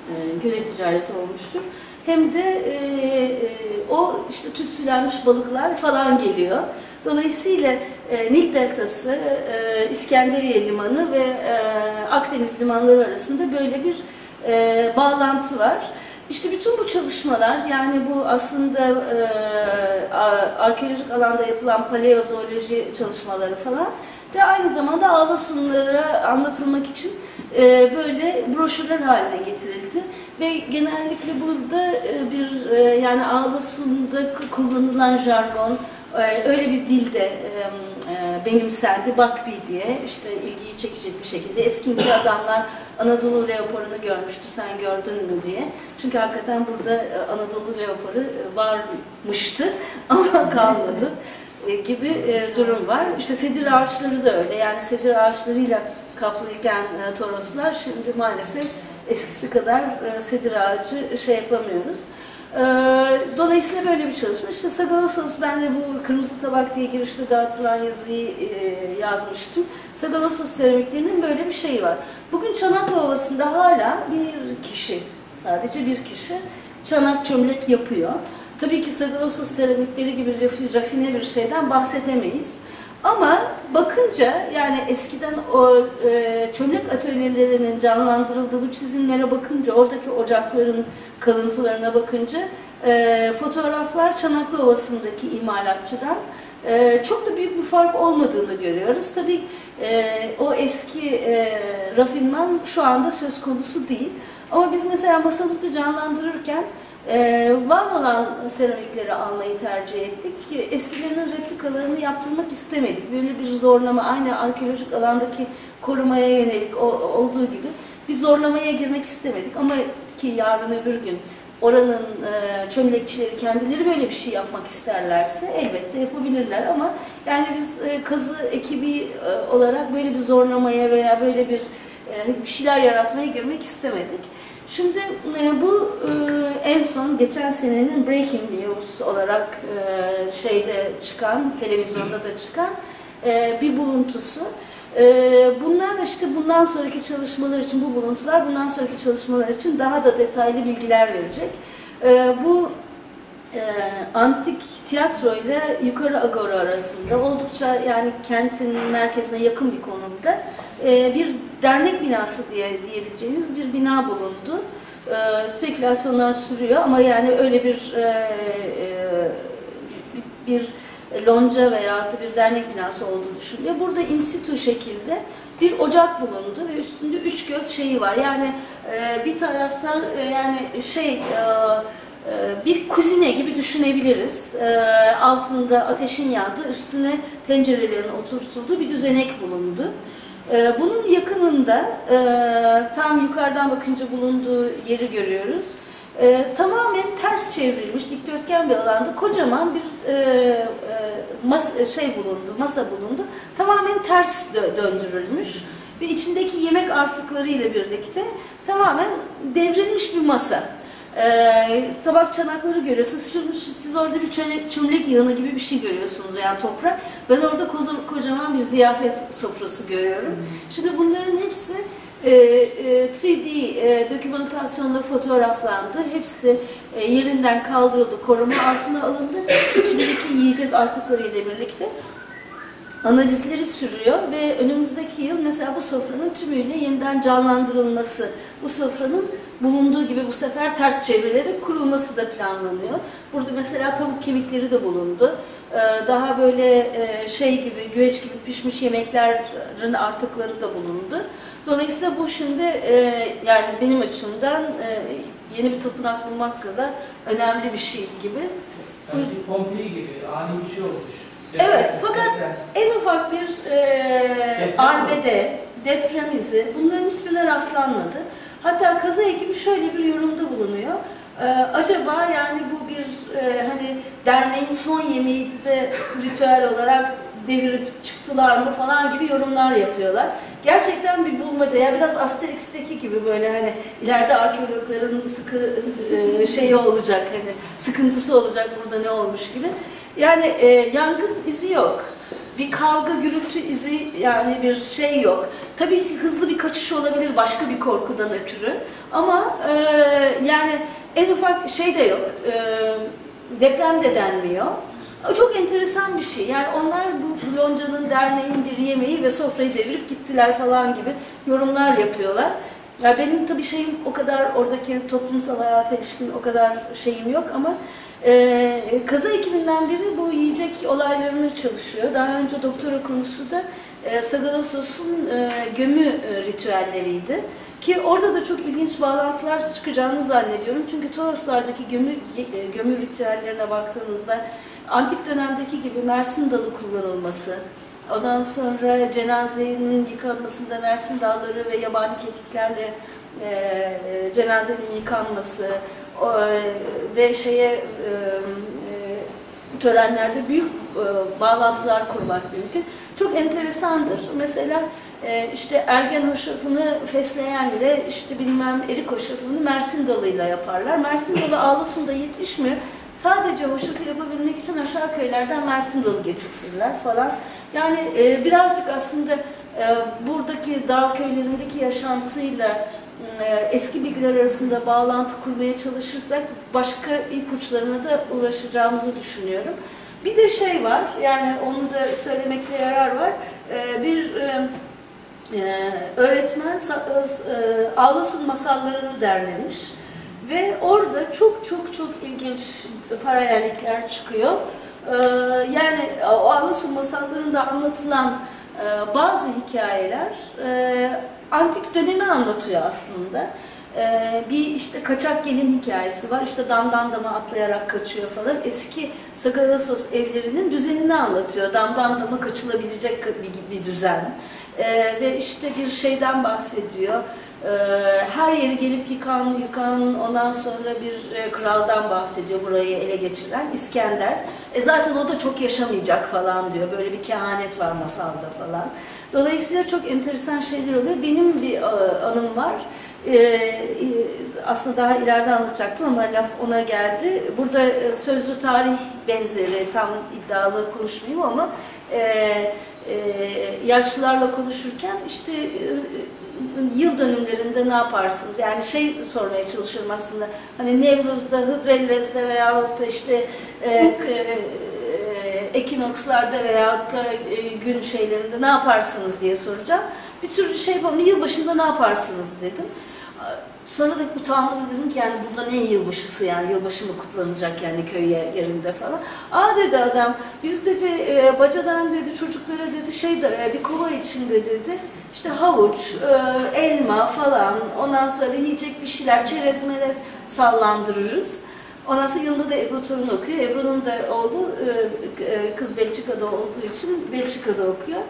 e, köle ticareti olmuştur. Hem de e, e, o işte tütsülenmiş balıklar falan geliyor. Dolayısıyla e, Nil Deltası, e, İskenderiye Limanı ve e, Akdeniz limanları arasında böyle bir e, bağlantı var. İşte bütün bu çalışmalar yani bu aslında e, arkeolojik alanda yapılan paleozooloji çalışmaları falan ve aynı zamanda Ağlasunlara anlatılmak için e, böyle broşürler haline getirildi ve genellikle burada e, bir e, yani Ağlasun'da kullanılan jargon e, öyle bir dilde benimsendi Bakbi diye işte ilgiyi çekecek bir şekilde eski adamlar Anadolu leoparını görmüştü sen gördün mü diye çünkü hakikaten burada Anadolu leoparı varmıştı ama kalmadı gibi durum var. İşte sedir ağaçları da öyle. Yani sedir ağaçlarıyla kaplıyken Toroslar şimdi maalesef eskisi kadar e, sedir ağacı şey yapamıyoruz. E, dolayısıyla böyle bir çalışma. İşte Sagalassos, ben de bu Kırmızı Tabak diye girişte dağıtılan yazıyı e, yazmıştım. Sagalassos seramiklerinin böyle bir şeyi var. Bugün Çanakkale Ovası'nda hala bir kişi, sadece bir kişi çanak çömlek yapıyor. Tabii ki Sagalassos seramikleri gibi rafine bir şeyden bahsedemeyiz. Ama bakınca yani eskiden o e, çömlek atölyelerinin canlandırıldığı bu çizimlere bakınca, oradaki ocakların kalıntılarına bakınca e, fotoğraflar Çanaklı Ovası'ndaki imalatçıdan e, çok da büyük bir fark olmadığını görüyoruz. Tabii e, o eski e, rafinman şu anda söz konusu değil. Ama biz mesela masamızı canlandırırken ee, var olan seramikleri almayı tercih ettik. Eskilerinin replikalarını yaptırmak istemedik. Böyle bir zorlama, aynı arkeolojik alandaki korumaya yönelik o, olduğu gibi bir zorlamaya girmek istemedik. Ama ki yarın öbür gün oranın e, çömlekçileri kendileri böyle bir şey yapmak isterlerse elbette yapabilirler ama yani biz e, kazı ekibi e, olarak böyle bir zorlamaya veya böyle bir e, bir şeyler yaratmaya girmek istemedik. Şimdi e, bu e, en son geçen senenin Breaking News olarak e, şeyde çıkan, televizyonda da çıkan bir buluntusu. Bunlar işte bundan sonraki çalışmalar için bu buluntular bundan sonraki çalışmalar için daha da detaylı bilgiler verecek. Bu antik tiyatro ile yukarı agora arasında oldukça yani kentin merkezine yakın bir konumda e, bir dernek binası diye diyebileceğimiz bir bina bulundu. E, spekülasyonlar sürüyor ama yani öyle bir e, e, bir lonca veya da bir dernek binası olduğu düşünülüyor. Burada institü şekilde bir ocak bulundu ve üstünde üç göz şeyi var. Yani e, bir taraftan yani şey bir kuzine gibi düşünebiliriz. Altında ateşin yandığı, üstüne tencerelerin oturtulduğu bir düzenek bulundu. E, bunun yakınında e, tam yukarıdan bakınca bulunduğu yeri görüyoruz. E, tamamen ters çevrilmiş dikdörtgen bir alanda kocaman bir e, e, şey bulundu, masa bulundu. Tamamen ters dö döndürülmüş ve içindeki yemek artıkları ile birlikte tamamen devrilmiş bir masa. Ee, tabak çanakları görüyorsunuz. Şimdi siz orada bir çömlek, çömlek yığını gibi bir şey görüyorsunuz veya toprak. Ben orada kocaman bir ziyafet sofrası görüyorum. Şimdi bunların hepsi e, e, 3D e, dokümantasyonla fotoğraflandı. Hepsi e, yerinden kaldırıldı, koruma altına alındı. İçindeki yiyecek artıkları ile birlikte analizleri sürüyor ve önümüzdeki yıl mesela bu sofranın tümüyle yeniden canlandırılması, bu sofranın bulunduğu gibi bu sefer ters çevrilerek kurulması da planlanıyor. Burada mesela tavuk kemikleri de bulundu. Ee, daha böyle e, şey gibi, güveç gibi pişmiş yemeklerin artıkları da bulundu. Dolayısıyla bu şimdi e, yani benim açımdan e, yeni bir tapınak bulmak kadar önemli bir şey gibi. Sanki Pompei gibi ani bir şey olmuş. Evet, fakat en ufak bir e, arbede, deprem izi bunların hiçbirine rastlanmadı. Hatta kaza ekibi şöyle bir yorumda bulunuyor. Ee, acaba yani bu bir e, hani derneğin son yemeğiydi de ritüel olarak devirip çıktılar mı falan gibi yorumlar yapıyorlar. Gerçekten bir bulmaca. Yani biraz Asterix'teki gibi böyle hani ileride arkeologların sıkı e, şeyi olacak hani sıkıntısı olacak burada ne olmuş gibi. Yani e, yangın izi yok. Bir kavga, gürültü izi yani bir şey yok. Tabii hızlı bir kaçış olabilir başka bir korkudan ötürü. Ama e, yani en ufak şey de yok. E, deprem de denmiyor. Çok enteresan bir şey. Yani onlar bu Lonca'nın derneğin bir yemeği ve sofrayı devirip gittiler falan gibi yorumlar yapıyorlar. Ya benim tabii şeyim o kadar oradaki toplumsal hayata ilişkin o kadar şeyim yok ama e, kaza ekibinden biri bu yiyecek olaylarını çalışıyor. Daha önce doktora konusu da e, Sagalassos'un e, gömü e, ritüelleriydi. Ki orada da çok ilginç bağlantılar çıkacağını zannediyorum. Çünkü Toroslardaki gömü, e, gömü ritüellerine baktığınızda antik dönemdeki gibi Mersin dalı kullanılması, ondan sonra cenazenin yıkanmasında Mersin dalları ve yabani kekiklerle e, e cenazenin yıkanması o, e, ve şeye e, e, törenlerde büyük e, bağlantılar kurmak mümkün. Çok enteresandır. Mesela e, işte ergen hoşafını fesleğenle işte bilmem erik hoşafını Mersin dalıyla yaparlar. Mersin dalı Ağlasun'da yetişmiyor. Sadece hoşafı yapabilmek için aşağı köylerden Mersin dalı getirtirler falan. Yani e, birazcık aslında e, buradaki dağ köylerindeki yaşantıyla e, eski bilgiler arasında bağlantı kurmaya çalışırsak başka ipuçlarına da ulaşacağımızı düşünüyorum. Bir de şey var, yani onu da söylemekte yarar var. E, bir e, e, öğretmen e, Ağlasun masallarını derlemiş. Ve orada çok çok çok ilginç paralellikler çıkıyor. Ee, yani o Ağlasun masallarında anlatılan e, bazı hikayeler e, antik dönemi anlatıyor aslında. Ee, bir işte kaçak gelin hikayesi var. İşte damdan dama atlayarak kaçıyor falan. Eski Sagalassos evlerinin düzenini anlatıyor. Damdan dama kaçılabilecek bir, düzen. Ve işte bir şeyden bahsediyor. Ee, her yeri gelip yıkan, yıkan, ondan sonra bir e, kraldan bahsediyor burayı ele geçiren İskender. E zaten o da çok yaşamayacak falan diyor. Böyle bir kehanet var masalda falan. Dolayısıyla çok enteresan şeyler oluyor. Benim bir e, anım var. Ee, aslında daha ileride anlatacaktım ama laf ona geldi. Burada e, sözlü tarih benzeri, tam iddialı konuşmayayım ama e, e, yaşlılarla konuşurken işte e, yıl dönümlerinde ne yaparsınız? Yani şey sormaya çalışıyorum aslında. Hani Nevruz'da, Hıdrellez'de veyahut da işte e, e, ekinokslarda veyahut da e, gün şeylerinde ne yaparsınız diye soracağım. Bir sürü şey yapalım. Yılbaşında ne yaparsınız dedim Sonra da utandım dedim ki yani burada ne yılbaşısı yani yılbaşı mı kutlanacak yani köy yerinde falan. Aa dedi adam biz dedi e, bacadan dedi çocuklara dedi şey de e, bir kova içinde dedi işte havuç, e, elma falan ondan sonra yiyecek bir şeyler çerez melez sallandırırız. Ondan sonra yanında da Ebru Torun okuyor. Ebru'nun da oğlu e, e, kız Belçika'da olduğu için Belçika'da okuyor.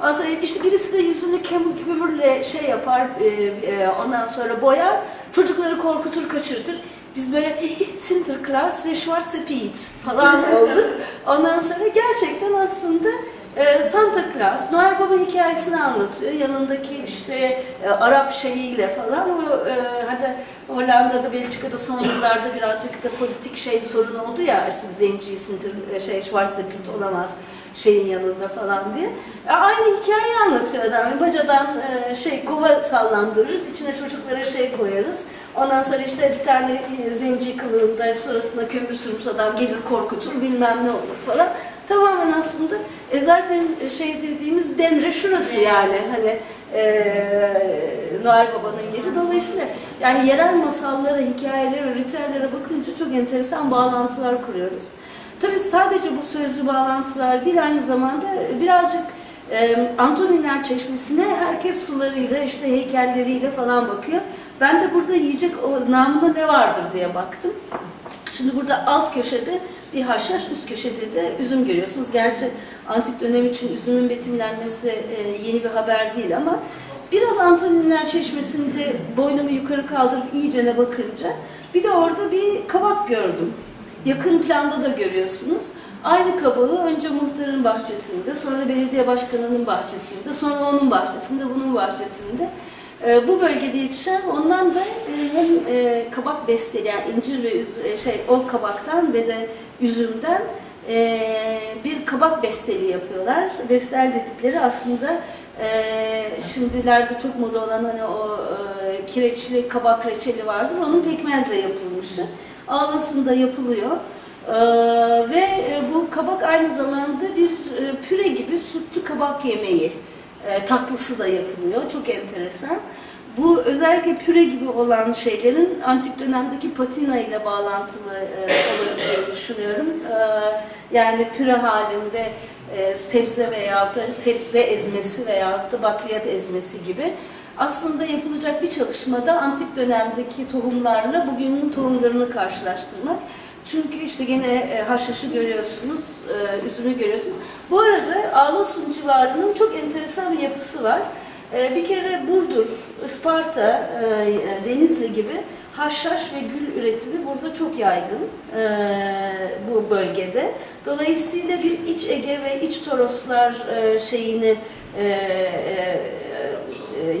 Sonra işte birisi de yüzünü kömür, kömürle şey yapar, e, e, ondan sonra boyar, çocukları korkutur, kaçırtır. Biz böyle Sinterklaas ve Schwarzepit falan olduk. Ondan sonra gerçekten aslında e, Santa Claus, Noel Baba hikayesini anlatıyor. Yanındaki işte e, Arap şeyiyle falan. O, e, hadi Hollanda'da, Belçika'da son yıllarda birazcık da politik şey sorun oldu ya. işte Zenci, Sinter, şey, Schwarzepit olamaz şeyin yanında falan diye. E, aynı hikayeyi anlatıyor adam. Bacadan e, şey kova sallandırırız, içine çocuklara şey koyarız. Ondan sonra işte bir tane e, zenci kılığında suratına kömür sürmüş adam gelir korkutur bilmem ne olur falan. Tamamen aslında e, zaten şey dediğimiz Demre şurası yani hani e, Noel Baba'nın yeri. Dolayısıyla yani yerel masallara, hikayelere, ritüellere bakınca çok enteresan bağlantılar kuruyoruz. Tabii sadece bu sözlü bağlantılar değil aynı zamanda birazcık e, Antoniler Çeşmesi'ne herkes sularıyla işte heykelleriyle falan bakıyor. Ben de burada yiyecek o namında ne vardır diye baktım. Şimdi burada alt köşede bir haşhaş, üst köşede de üzüm görüyorsunuz. Gerçi antik dönem için üzümün betimlenmesi e, yeni bir haber değil ama biraz Antoniler Çeşmesi'nde boynumu yukarı kaldırıp iyicene bakınca bir de orada bir kabak gördüm. Yakın planda da görüyorsunuz. Aynı kabağı önce muhtarın bahçesinde, sonra belediye başkanının bahçesinde, sonra onun bahçesinde, bunun bahçesinde. E, bu bölgede yetişen ondan da e, hem e, kabak besteleyen incir ve üz, e, şey o kabaktan ve de üzümden e, bir kabak besteli yapıyorlar. Bestel dedikleri aslında e, şimdilerde çok moda olan hani o e, kireçli kabak reçeli vardır. Onun pekmezle yapılmışı. Ağlasunda yapılıyor. Ee, ve e, bu kabak aynı zamanda bir e, püre gibi sütlü kabak yemeği. E, tatlısı da yapılıyor. Çok enteresan. Bu özellikle püre gibi olan şeylerin antik dönemdeki patina ile bağlantılı e, olabileceğini düşünüyorum. E, yani püre halinde e, sebze veya da sebze ezmesi veya da bakliyat ezmesi gibi aslında yapılacak bir çalışmada antik dönemdeki tohumlarla bugünün tohumlarını karşılaştırmak. Çünkü işte gene e, haşhaşı görüyorsunuz, e, üzümü görüyorsunuz. Bu arada Ağlasun civarının çok enteresan bir yapısı var. E, bir kere Burdur, Isparta, Denizli gibi haşhaş ve gül üretimi burada çok yaygın bu bölgede. Dolayısıyla bir iç Ege ve iç Toroslar şeyini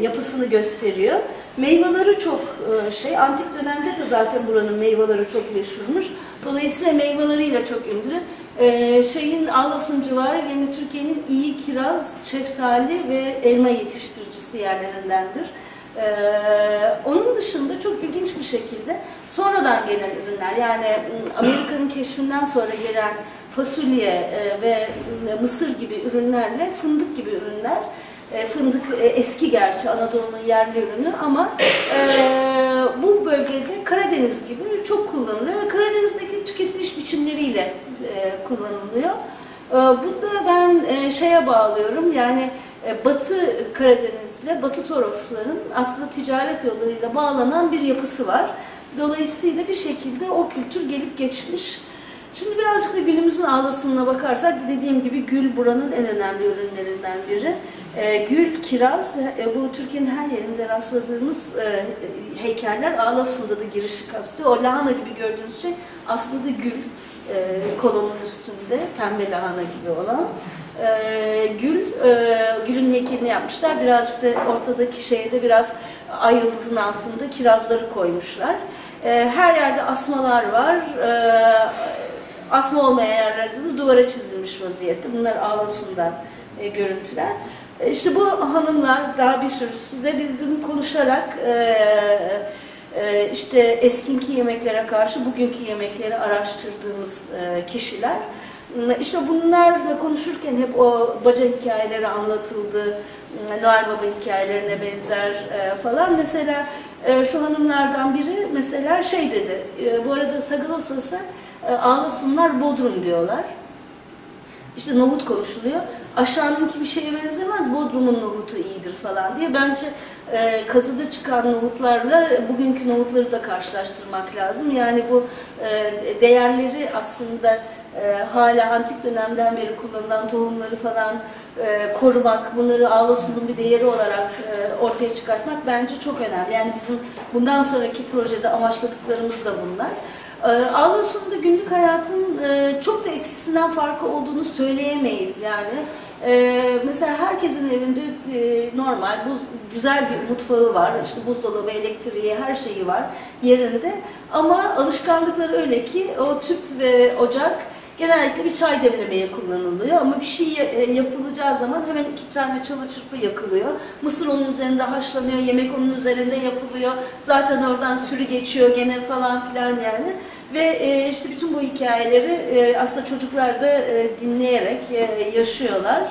yapısını gösteriyor. Meyveleri çok e, şey, antik dönemde de zaten buranın meyveleri çok meşhurmuş. Dolayısıyla meyveleriyle çok ünlü. E, şeyin Ağlasun civarı yine Türkiye'nin iyi kiraz, şeftali ve elma yetiştiricisi yerlerindendir. Ee, onun dışında çok ilginç bir şekilde sonradan gelen ürünler yani Amerika'nın keşfinden sonra gelen fasulye e, ve mısır gibi ürünlerle fındık gibi ürünler e, fındık e, eski gerçi Anadolu'nun yerli ürünü ama e, bu bölgede Karadeniz gibi çok kullanılıyor ve Karadeniz'deki tüketiliş biçimleriyle e, kullanılıyor. E, bu da ben e, şeye bağlıyorum yani e, Batı Karadeniz'le Batı Torosların aslında ticaret yollarıyla bağlanan bir yapısı var. Dolayısıyla bir şekilde o kültür gelip geçmiş. Şimdi birazcık da günümüzün ağlasınına bakarsak dediğim gibi gül buranın en önemli ürünlerinden biri. E, gül, kiraz, e, bu Türkiye'nin her yerinde rastladığımız e, heykeller Ağlasun'da da girişi kapsıyor. O lahana gibi gördüğünüz şey aslında gül e, kolonun üstünde pembe lahana gibi olan. E, gül, e, gülün heykelini yapmışlar. Birazcık da ortadaki şeye de biraz ay yıldızın altında kirazları koymuşlar. E, her yerde asmalar var. E, asma olmayan yerlerde de duvara çizilmiş vaziyette. Bunlar Ağlasun'dan e, görüntüler. E, işte bu hanımlar daha bir sürüsü de bizim konuşarak e, e, işte eskinki yemeklere karşı bugünkü yemekleri araştırdığımız e, kişiler. İşte bunlarla konuşurken hep o baca hikayeleri anlatıldı, Noel Baba hikayelerine benzer e, falan. Mesela E, şu hanımlardan biri mesela şey dedi, e, bu arada Sagalasos'a e, Ağlasunlar Bodrum diyorlar. İşte nohut konuşuluyor. Aşağınınki bir şeye benzemez, Bodrum'un nohutu iyidir falan diye. Bence e, kazıda çıkan nohutlarla bugünkü nohutları da karşılaştırmak lazım. Yani bu e, değerleri aslında e, hala antik dönemden beri kullanılan tohumları falan e, korumak, bunları Ağlasun'un bir değeri olarak e, ortaya çıkartmak bence çok önemli. Yani bizim bundan sonraki projede amaçladıklarımız da bunlar. E, Ağlasun'da günlük hayatın e, çok da eskisinden farkı olduğunu söyleyemeyiz yani. E, mesela herkesin evinde e, normal, buz, güzel bir mutfağı var, işte buzdolabı, elektriği, her şeyi var yerinde. Ama alışkanlıkları öyle ki o tüp ve ocak genellikle bir çay demlemeye kullanılıyor ama bir şey e, yapılacağı zaman hemen iki tane çalı çırpı yakılıyor. Mısır onun üzerinde haşlanıyor, yemek onun üzerinde yapılıyor. Zaten oradan sürü geçiyor gene falan filan yani. Ve e, işte bütün bu hikayeleri e, aslında çocuklar da dinleyerek yaşıyorlar.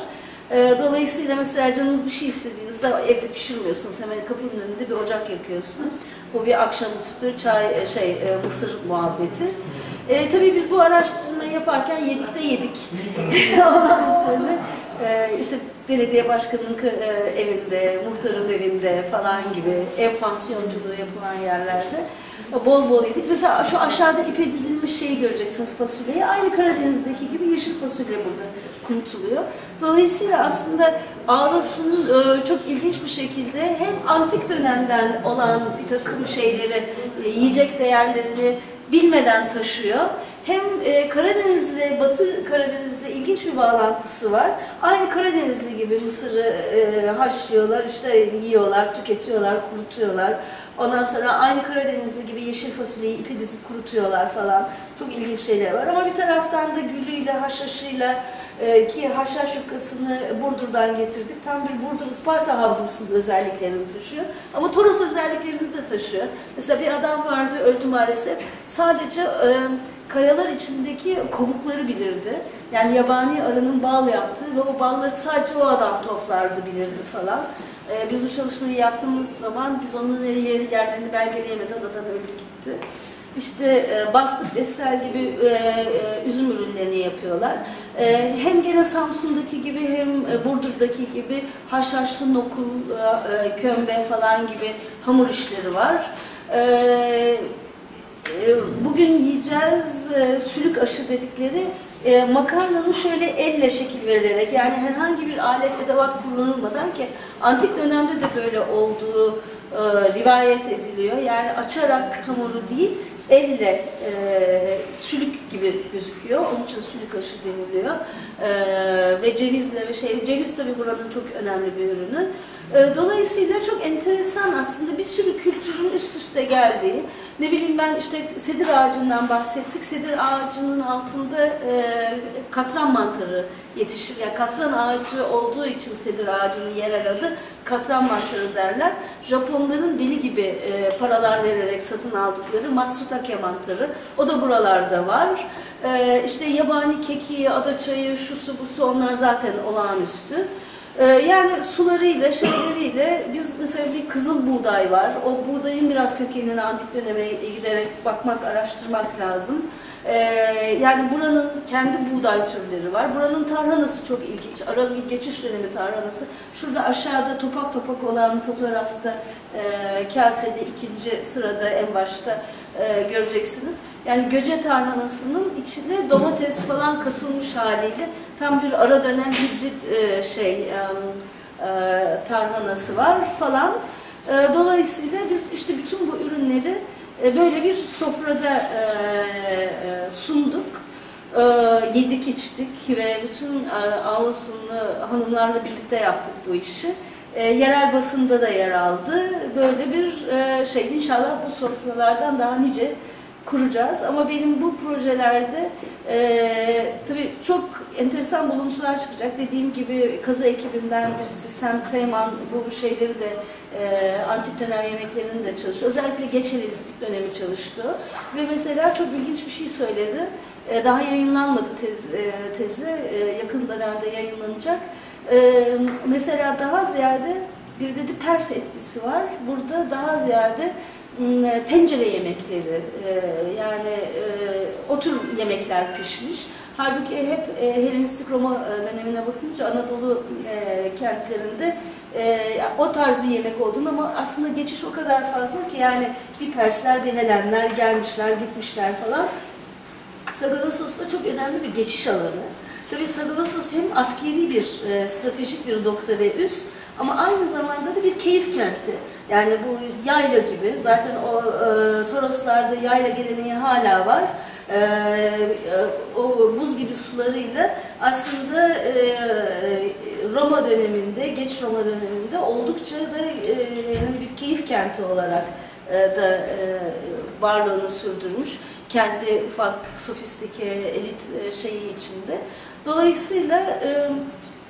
Dolayısıyla mesela canınız bir şey istediğinizde evde pişirmiyorsunuz. Hemen kapının önünde bir ocak yakıyorsunuz. Bu bir akşamüstü çay, şey, mısır muhabbeti. E, tabii biz bu araştırmayı yaparken yedik de yedik. Ondan sonra e, işte belediye başkanının e, evinde, muhtarın evinde falan gibi ev pansiyonculuğu yapılan yerlerde bol bol yedik. Mesela şu aşağıda ipe dizilmiş şeyi göreceksiniz fasulyeyi. Aynı Karadeniz'deki gibi yeşil fasulye burada kurutuluyor. Dolayısıyla aslında Ağlasu'nun e, çok ilginç bir şekilde hem antik dönemden olan bir takım şeyleri, e, yiyecek değerlerini bilmeden taşıyor. Hem e, Karadeniz'le, Batı Karadeniz'le ilginç bir bağlantısı var. Aynı Karadenizli gibi mısırı e, haşlıyorlar, işte yiyorlar, tüketiyorlar, kurutuyorlar. Ondan sonra aynı Karadenizli gibi yeşil fasulyeyi ipi dizip kurutuyorlar falan. Çok ilginç şeyler var. Ama bir taraftan da gülüyle, haşhaşıyla e, ki haşhaş yufkasını Burdur'dan getirdik. Tam bir Burdur Isparta havzasının özelliklerini taşıyor. Ama Toros özelliklerini de taşıyor. Mesela bir adam vardı öldü maalesef. Sadece e, kayalar içindeki kovukları bilirdi. Yani yabani arının bal yaptığı ve o balları sadece o adam toplardı bilirdi falan. Ee, biz bu çalışmayı yaptığımız zaman biz onun yer, yerlerini belgeleyemeden adam öldü gitti. İşte e, bastık destel gibi e, e, üzüm ürünlerini yapıyorlar. E, hem gene Samsun'daki gibi hem Burdur'daki gibi haşhaşlı nokul, e, kömbe falan gibi hamur işleri var. Bugün yiyeceğiz sülük aşı dedikleri e, makarnanın şöyle elle şekil verilerek yani herhangi bir alet edevat kullanılmadan ki antik dönemde de böyle olduğu e, rivayet ediliyor. Yani açarak hamuru değil elle e, sülük gibi gözüküyor. Onun için sülük aşı deniliyor. E, ve cevizle ve şey ceviz tabii buranın çok önemli bir ürünü. E, dolayısıyla çok enteresan aslında bir sürü kültürün üst üste geldiği. Ne bileyim ben işte sedir ağacından bahsettik. Sedir ağacının altında e, katran mantarı yetişir. Yani katran ağacı olduğu için sedir ağacının yerel adı katran mantarı derler. Japonların deli gibi e, paralar vererek satın aldıkları matsutake mantarı. O da buralarda var. E, işte yabani keki, adaçayı, şusu busu onlar zaten olağanüstü. Ee, yani sularıyla, şeyleriyle biz mesela bir kızıl buğday var. O buğdayın biraz kökenine antik döneme giderek bakmak, araştırmak lazım. Ee, yani buranın kendi buğday türleri var. Buranın tarhanası çok ilginç. Ara geçiş dönemi tarhanası. Şurada aşağıda topak topak olan fotoğrafta e, kasede ikinci sırada en başta e, göreceksiniz. Yani göce tarhanasının içine domates falan katılmış haliyle tam bir ara dönem hibrit e, şey e, e, tarhanası var falan. E, dolayısıyla biz işte bütün bu ürünleri böyle bir sofrada e, e, sunduk. E, yedik içtik ve bütün e, Ağlasunlu hanımlarla birlikte yaptık bu işi. E, yerel basında da yer aldı. Böyle bir e, şey inşallah bu sofralardan daha nice kuracağız. Ama benim bu projelerde e, tabii çok enteresan buluntular çıkacak. Dediğim gibi kazı ekibinden birisi Sam Kreyman bu şeyleri de e, antik dönem yemeklerini de çalıştı. Özellikle geç Helenistik dönemi çalıştı. Ve mesela çok ilginç bir şey söyledi. E, daha yayınlanmadı tez, e, tezi. E, yakın dönemde yayınlanacak. E, mesela daha ziyade bir dedi Pers etkisi var. Burada daha ziyade m, tencere yemekleri e, yani e, o tür yemekler pişmiş. Halbuki hep e, Helenistik Roma e, dönemine bakınca Anadolu e, kentlerinde e, o tarz bir yemek olduğunu ama aslında geçiş o kadar fazla ki yani bir Persler bir Helenler gelmişler gitmişler falan. Sagalassos da çok önemli bir geçiş alanı. Tabii Sagalassos hem askeri bir, e, stratejik bir nokta ve üs ama aynı zamanda da bir keyif kenti. Yani bu yayla gibi, zaten o e, Toroslarda yayla geleneği hala var. E, e, o buz gibi sularıyla aslında e, Roma döneminde, geç Roma döneminde oldukça da e, hani bir keyif kenti olarak e, da e, varlığını sürdürmüş. Kendi ufak, sofistike, elit e, şeyi içinde. Dolayısıyla e,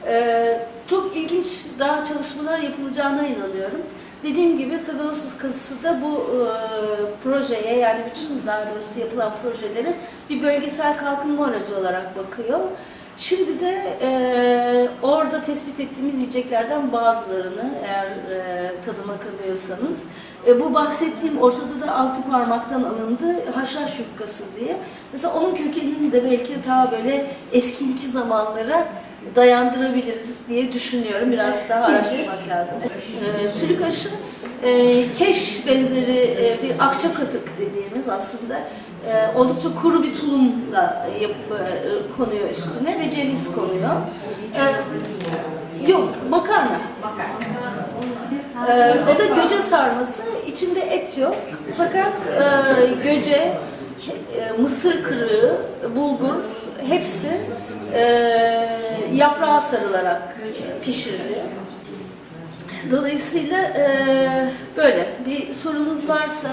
e, çok ilginç daha çalışmalar yapılacağına inanıyorum. Dediğim gibi Sagalassos kazısı da bu e, projeye yani bütün daha doğrusu yapılan projelere bir bölgesel kalkınma aracı olarak bakıyor. Şimdi de e, orada tespit ettiğimiz yiyeceklerden bazılarını eğer e, tadıma kalıyorsanız e, bu bahsettiğim ortada da altı parmaktan alındı haşhaş yufkası diye. Mesela onun kökenini de belki daha böyle eskiki zamanlara dayandırabiliriz diye düşünüyorum. Birazcık daha araştırmak lazım. E, sülük aşı e, keş benzeri e, bir akça katık dediğimiz aslında e, oldukça kuru bir tulumla yap, e, konuyor üstüne ve ceviz konuyor. E, yok makarna. Ee, o da göce sarması. İçinde et yok. Fakat e, göce, e, mısır kırığı, bulgur hepsi e, yaprağa sarılarak pişiriliyor. Dolayısıyla e, böyle bir sorunuz varsa